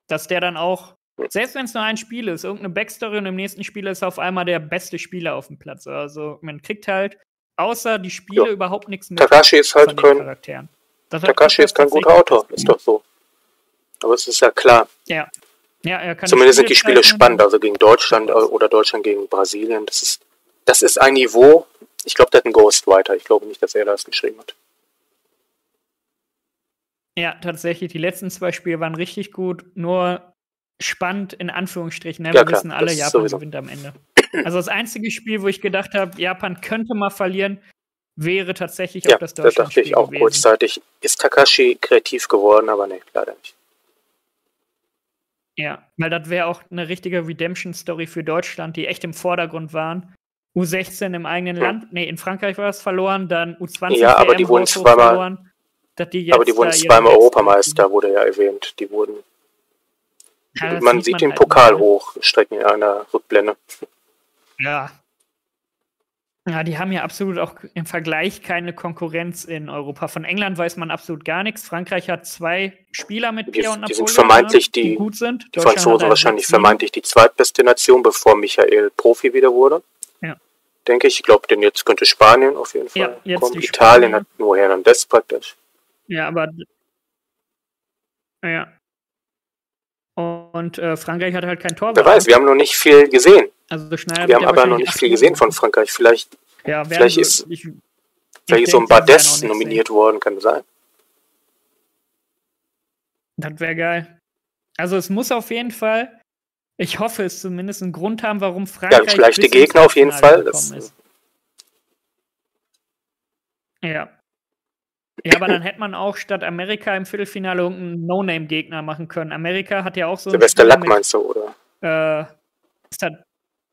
Dass der dann auch, selbst wenn es nur ein Spiel ist, irgendeine Backstory und im nächsten Spiel ist er auf einmal der beste Spieler auf dem Platz. Also man kriegt halt außer die Spiele Ja. überhaupt nichts mit Takashi ist halt kein, Takashi ist kein guter Autor, ist doch so. Aber es ist ja klar. Ja. Ja, er kann Zumindest sind die Spiele spannend, also gegen Deutschland äh, oder Deutschland gegen Brasilien. Das ist, das ist ein Niveau. Ich glaube, der hat einen Ghostwriter. Ich glaube nicht, dass er das geschrieben hat. Ja, tatsächlich. Die letzten zwei Spiele waren richtig gut, nur spannend in Anführungsstrichen. Ne? Ja, Wir klar, wissen alle, Japan sowieso. gewinnt am Ende. Also das einzige Spiel, wo ich gedacht habe, Japan könnte mal verlieren, wäre tatsächlich Ja, auch das das dachte ich auch gewesen. kurzzeitig. Ist Takashi kreativ geworden, aber nee, leider nicht. Ja, weil das wäre auch eine richtige Redemption-Story für Deutschland, die echt im Vordergrund waren. U16 im eigenen Ja. Land, nee, in Frankreich war es verloren, dann U20 Ja, aber die wurden zweimal- verloren. Die aber die wurden zweimal Europameister, wurde ja erwähnt. Die wurden. Ja, man sieht den halt Pokal ne? hochstrecken in einer Rückblende. Ja. Ja, die haben ja absolut auch im Vergleich keine Konkurrenz in Europa. Von England weiß man absolut gar nichts. Frankreich hat zwei Spieler mit Die- Pierre und die sind Napoleon, vermeintlich ne, die- gut sind. Die Franzosen wahrscheinlich vermeintlich die zweitbeste Nation, bevor Michael Profi wieder wurde. Ja. Denke ich. Ich glaube, denn jetzt könnte Spanien auf jeden Ja, Fall jetzt kommen. die Italien hat nur Hernandez praktisch. Ja, aber. Ja. Und äh, Frankreich hat halt kein Torwart. Wer weiß, wir haben noch nicht viel gesehen. Also Schneider Wir haben ja aber noch nicht viel gesehen von Frankreich. Vielleicht. Ja, vielleicht ist- ich, ich vielleicht ist so ein Bades nominiert worden, kann sein. sehen. Das wäre geil. Also es muss auf jeden Fall, ich hoffe es zumindest, einen Grund haben, warum Frankreich leichte bis ins Gegner auf jeden Fall, das- gekommen ist. Ja. Ja, aber dann hätte man auch statt Amerika im Viertelfinale irgendeinen No-Name-Gegner machen können. Amerika hat ja auch so Silvester Lack meinst du, oder? äh, ist das,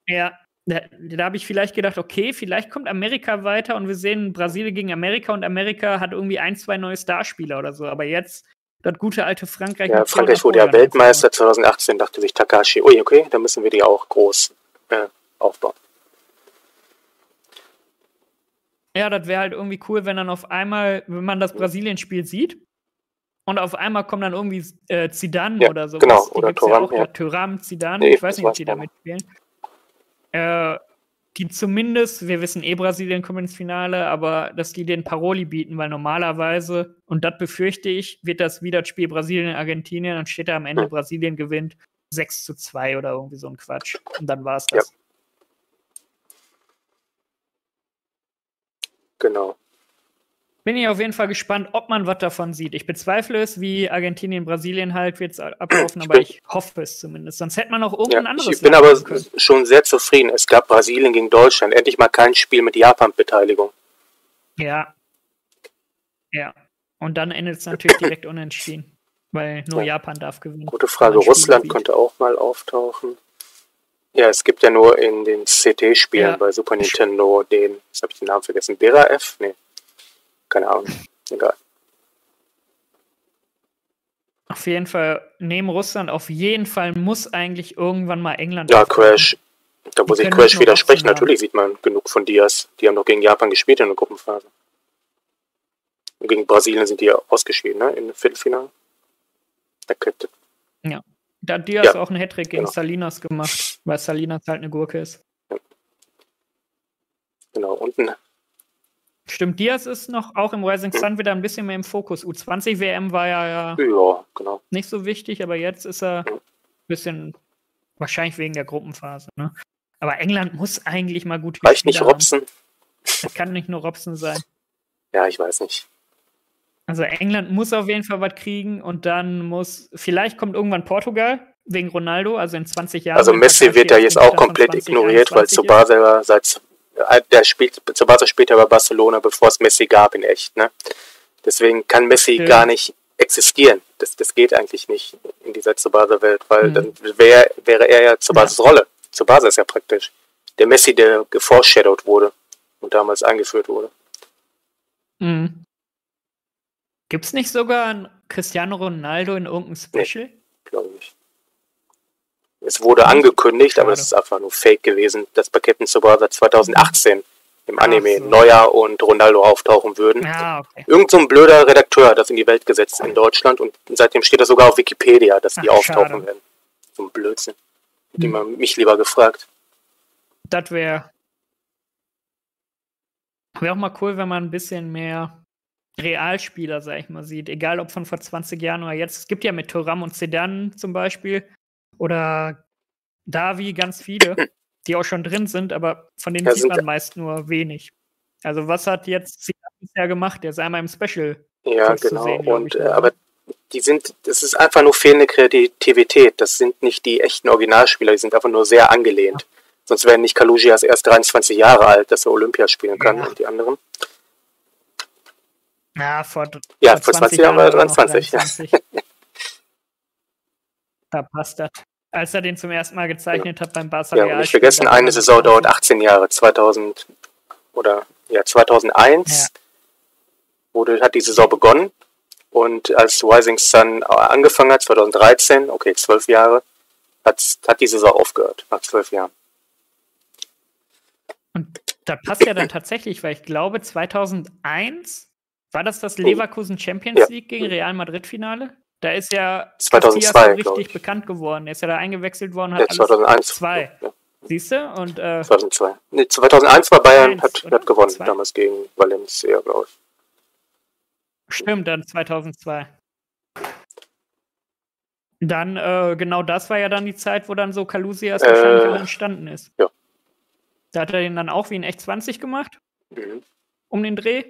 ja, da, da habe ich vielleicht gedacht, okay, vielleicht kommt Amerika weiter und wir sehen Brasilien gegen Amerika und Amerika hat irgendwie ein, zwei neue Starspieler oder so. Aber jetzt das gute alte Frankreich. Ja, Frankreich wurde ja Weltmeister 2018, dachte sich Takashi, ui, okay, dann müssen wir die auch groß äh, aufbauen. Ja, das wäre halt irgendwie cool, wenn dann auf einmal, wenn man das Brasilien-Spiel sieht und auf einmal kommt dann irgendwie äh, Zidane Ja, oder so. genau, oder Thuram, auch, ja. ja. Thuram, Zidane, Nee, ich weiß nicht, ob die da mitspielen. Äh, die zumindest, wir wissen eh, Brasilien kommt ins Finale, aber dass die den Paroli bieten, weil normalerweise, und das befürchte ich, wird das wieder das Spiel Brasilien-Argentinien und steht da am Ende. Brasilien gewinnt 6 zu 2 oder irgendwie so ein Quatsch. Und dann war es Ja. das. Genau. Bin ich auf jeden Fall gespannt, ob man was davon sieht. Ich bezweifle es, wie Argentinien, Brasilien halt wird es ablaufen, Ich aber ich hoffe es zumindest. Sonst hätte man noch irgendein Ja, anderes ich bin Land aber können. schon sehr zufrieden. Es gab Brasilien gegen Deutschland. Endlich mal kein Spiel mit Japan-Beteiligung. Ja. Ja. Und dann endet es natürlich direkt unentschieden, weil nur Ja. Japan darf gewinnen. Gute Frage. Russland könnte auch mal auftauchen. Ja, es gibt ja nur in den CT-Spielen Ja. bei Super Nintendo den, jetzt habe ich den Namen vergessen, Bera F? Nee. Keine Ahnung. Egal. Auf jeden Fall, neben Russland, auf jeden Fall muss eigentlich irgendwann mal England. Ja. Crash. Da muss ich Crash widersprechen. Natürlich sieht man genug von Diaz. Die haben doch gegen Japan gespielt in der Gruppenphase. Und gegen Brasilien sind die ja ausgeschieden, ne? Im Viertelfinale. Da könnte. Da hat Diaz Ja, auch einen Hattrick gegen genau. Salinas gemacht, weil Salinas halt eine Gurke ist. Genau, unten. Stimmt, Diaz ist noch auch im Rising Sun wieder ein bisschen mehr im Fokus. U20 WM war ja, ja genau. nicht so wichtig, aber jetzt ist er ein bisschen, wahrscheinlich wegen der Gruppenphase. Ne? Aber England muss eigentlich mal gut Reicht nicht haben. Robson? Das kann nicht nur Robson sein. Ja, ich weiß nicht. Also England muss auf jeden Fall was kriegen und dann muss, vielleicht kommt irgendwann Portugal wegen Ronaldo, also in 20 Jahren. Also Messi wird ja jetzt auch komplett ignoriert, weil 2021 Tsubasa ja seit äh, der spielt spielt ja bei Barcelona, bevor es Messi gab in echt, ne? Deswegen kann Messi Ja. gar nicht existieren. Das, das geht eigentlich nicht in dieser Tsubasa-Welt, weil Mhm. dann wär, wäre er ja Tsubasas Rolle. Tsubasa ist ja praktisch der Messi, der geforeshadowed wurde und damals eingeführt wurde. Mhm. Gibt es nicht sogar einen Cristiano Ronaldo in irgendeinem Special? glaube ich. Es wurde angekündigt, aber es ist einfach nur Fake gewesen, dass bei Captain Tsubasa 2018 im Anime so. Neuer und Ronaldo auftauchen würden. Ja, okay. Irgend so ein blöder Redakteur hat das in die Welt gesetzt in Deutschland und seitdem steht das sogar auf Wikipedia, dass die Ach, auftauchen schade. werden. So ein Blödsinn. Hätte Hm. man mich lieber gefragt. Das wäre wär auch mal cool, wenn man ein bisschen mehr Realspieler, sag ich mal, sieht. Egal ob von vor 20 Jahren oder jetzt. Es gibt ja mit Thuram und Sedan zum Beispiel oder Davi ganz viele, die auch schon drin sind, aber von denen Ja, sieht man meist nur wenig. Also was hat jetzt bisher gemacht? Der ist einmal im Special. Ja, genau. sehen, und äh, aber die sind, das ist einfach nur fehlende Kreativität. Das sind nicht die echten Originalspieler, die sind einfach nur sehr angelehnt. Sonst wären nicht Kalugias erst 23 Jahre alt, dass er Olympia spielen kann Ja. und die anderen. Ja, vor, Ja, vor 20 Jahren war er 23. 23. da passt das. Als er den zum ersten Mal gezeichnet hat beim Barca Ja, und nicht vergessen, eine Saison dauert 18 Jahre. 2000 oder ja 2001 Ja. wurde hat die Saison begonnen und als Rising Sun angefangen hat 2013, okay 12 Jahre, hat hat die Saison aufgehört nach 12 Jahren. Und da passt ja dann tatsächlich, weil ich glaube, 2001 war das das Leverkusen Champions Ja. League gegen Real Madrid Finale. Da ist ja 2002, Casillas so glaub richtig ich. bekannt geworden. Er ist ja da eingewechselt worden, hat Ja, alles 2001. zwei. Ja, Siehst du? Und äh, 2002. Nee, 2001 war Bayern, Eins, hat, oder? hat gewonnen, Zwei? damals gegen Valencia, glaube ich. stimmt, dann 2002. Dann, äh, genau das war ja dann die Zeit, wo dann so Kalusias Äh, wahrscheinlich entstanden ist. ja. Da hat er den dann auch wie in echt 20 gemacht, Mhm. um den Dreh.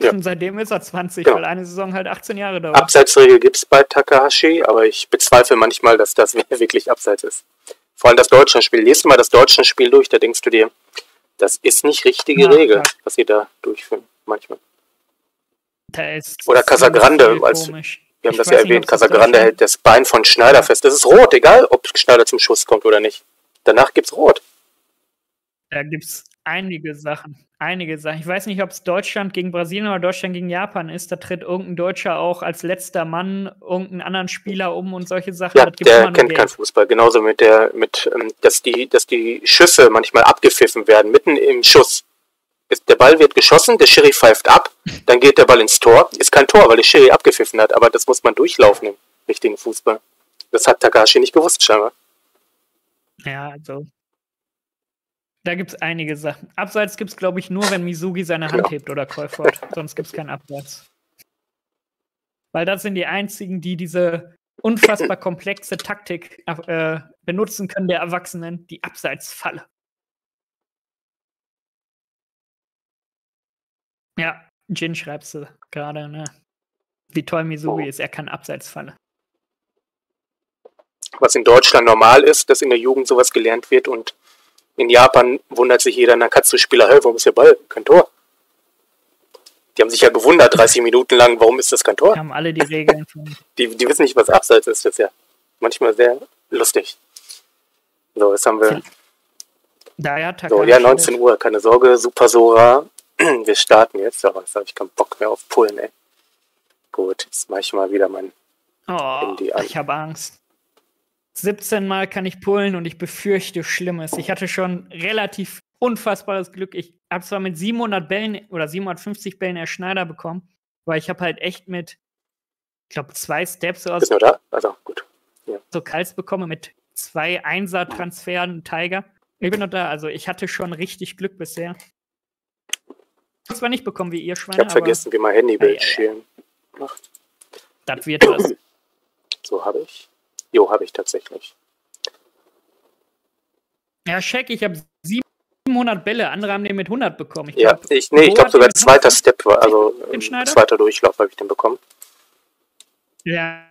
Ja. Und seitdem ist er 20, Genau. weil eine Saison halt 18 Jahre dauert. Abseitsregel gibt es bei Takahashi, aber ich bezweifle manchmal, dass das wirklich abseits ist. Vor allem das Deutschlandspiel. Lies mal das Deutschlandspiel durch, da denkst du dir, das ist nicht richtige Ja, Regel, klar. was sie da durchführen, manchmal. Da ist Oder Casagrande, als- komisch. Wir haben Ich das ja erwähnt, Casagrande hält das Bein von Schneider Ja. fest. Das ist rot, egal ob Schneider zum Schuss kommt oder nicht. Danach gibt's rot. Da gibt es einige Sachen. Einige Sachen. Ich weiß nicht, ob es Deutschland gegen Brasilien oder Deutschland gegen Japan ist. Da tritt irgendein Deutscher auch als letzter Mann irgendeinen anderen Spieler um und solche Sachen. Ja, der kennt keinen. Fußball. Genauso mit der, mit, ähm, dass die, dass die Schüsse manchmal abgepfiffen werden, mitten im Schuss. der Ball wird geschossen, der Schiri pfeift ab, dann geht der Ball ins Tor. Ist kein Tor, weil der Schiri abgepfiffen hat, aber das muss man durchlaufen im richtigen Fußball. Das hat Takashi nicht gewusst, scheinbar. Ja, also. Da gibt es einige Sachen. Abseits gibt es, glaube ich, nur, wenn Misugi seine Hand Genau. hebt oder Kolford. Sonst gibt es keinen Abseits. Weil das sind die einzigen, die diese unfassbar komplexe Taktik äh, benutzen können der Erwachsenen, die Abseitsfalle. Ja, Jin schreibst du gerade, ne? Wie toll Misugi Oh. ist, er kann Abseitsfalle. Was in Deutschland normal ist, dass in der Jugend sowas gelernt wird und in Japan wundert sich jeder Nakatsu-Spieler, hey, warum ist der Ball? Kein Tor. Die haben sich ja gewundert, 30 Minuten lang, warum ist das kein Tor? Wir haben alle die Regeln Die, die wissen nicht, was Abseits ist. Das ist ja manchmal sehr lustig. So, jetzt haben wir. Daher Takashi. So, ja, 19 Uhr, keine Sorge, Super Sora. Wir starten jetzt, aber jetzt habe ich keinen Bock mehr auf Pullen, ey. Gut, jetzt mache ich mal wieder mein. Oh, Handy an. ich habe Angst. 17 Mal kann ich pullen und ich befürchte Schlimmes. Ich hatte schon relativ unfassbares Glück. Ich habe zwar mit 700 Bällen oder 750 Bällen Herr Schneider bekommen, aber ich habe halt echt mit, ich glaube, zwei Steps so, du da? Also, gut. so Kals bekommen mit zwei Einser-Transferen Tiger. Ich bin noch da. Also ich hatte schon richtig Glück bisher. Ich habe zwar nicht bekommen wie ihr Ich Schweine, habe aber vergessen, wie man Handybild Ei, ei, ei. schälen macht. das wird was. So habe ich. Jo, habe ich tatsächlich. Ja, check, ich habe 700 Bälle, andere haben den mit 100 bekommen. Ich Ja, glaub, ich, nee, ich glaube sogar zweiter 100 Step war, also zweiter Durchlauf habe ich den bekommen. Ja.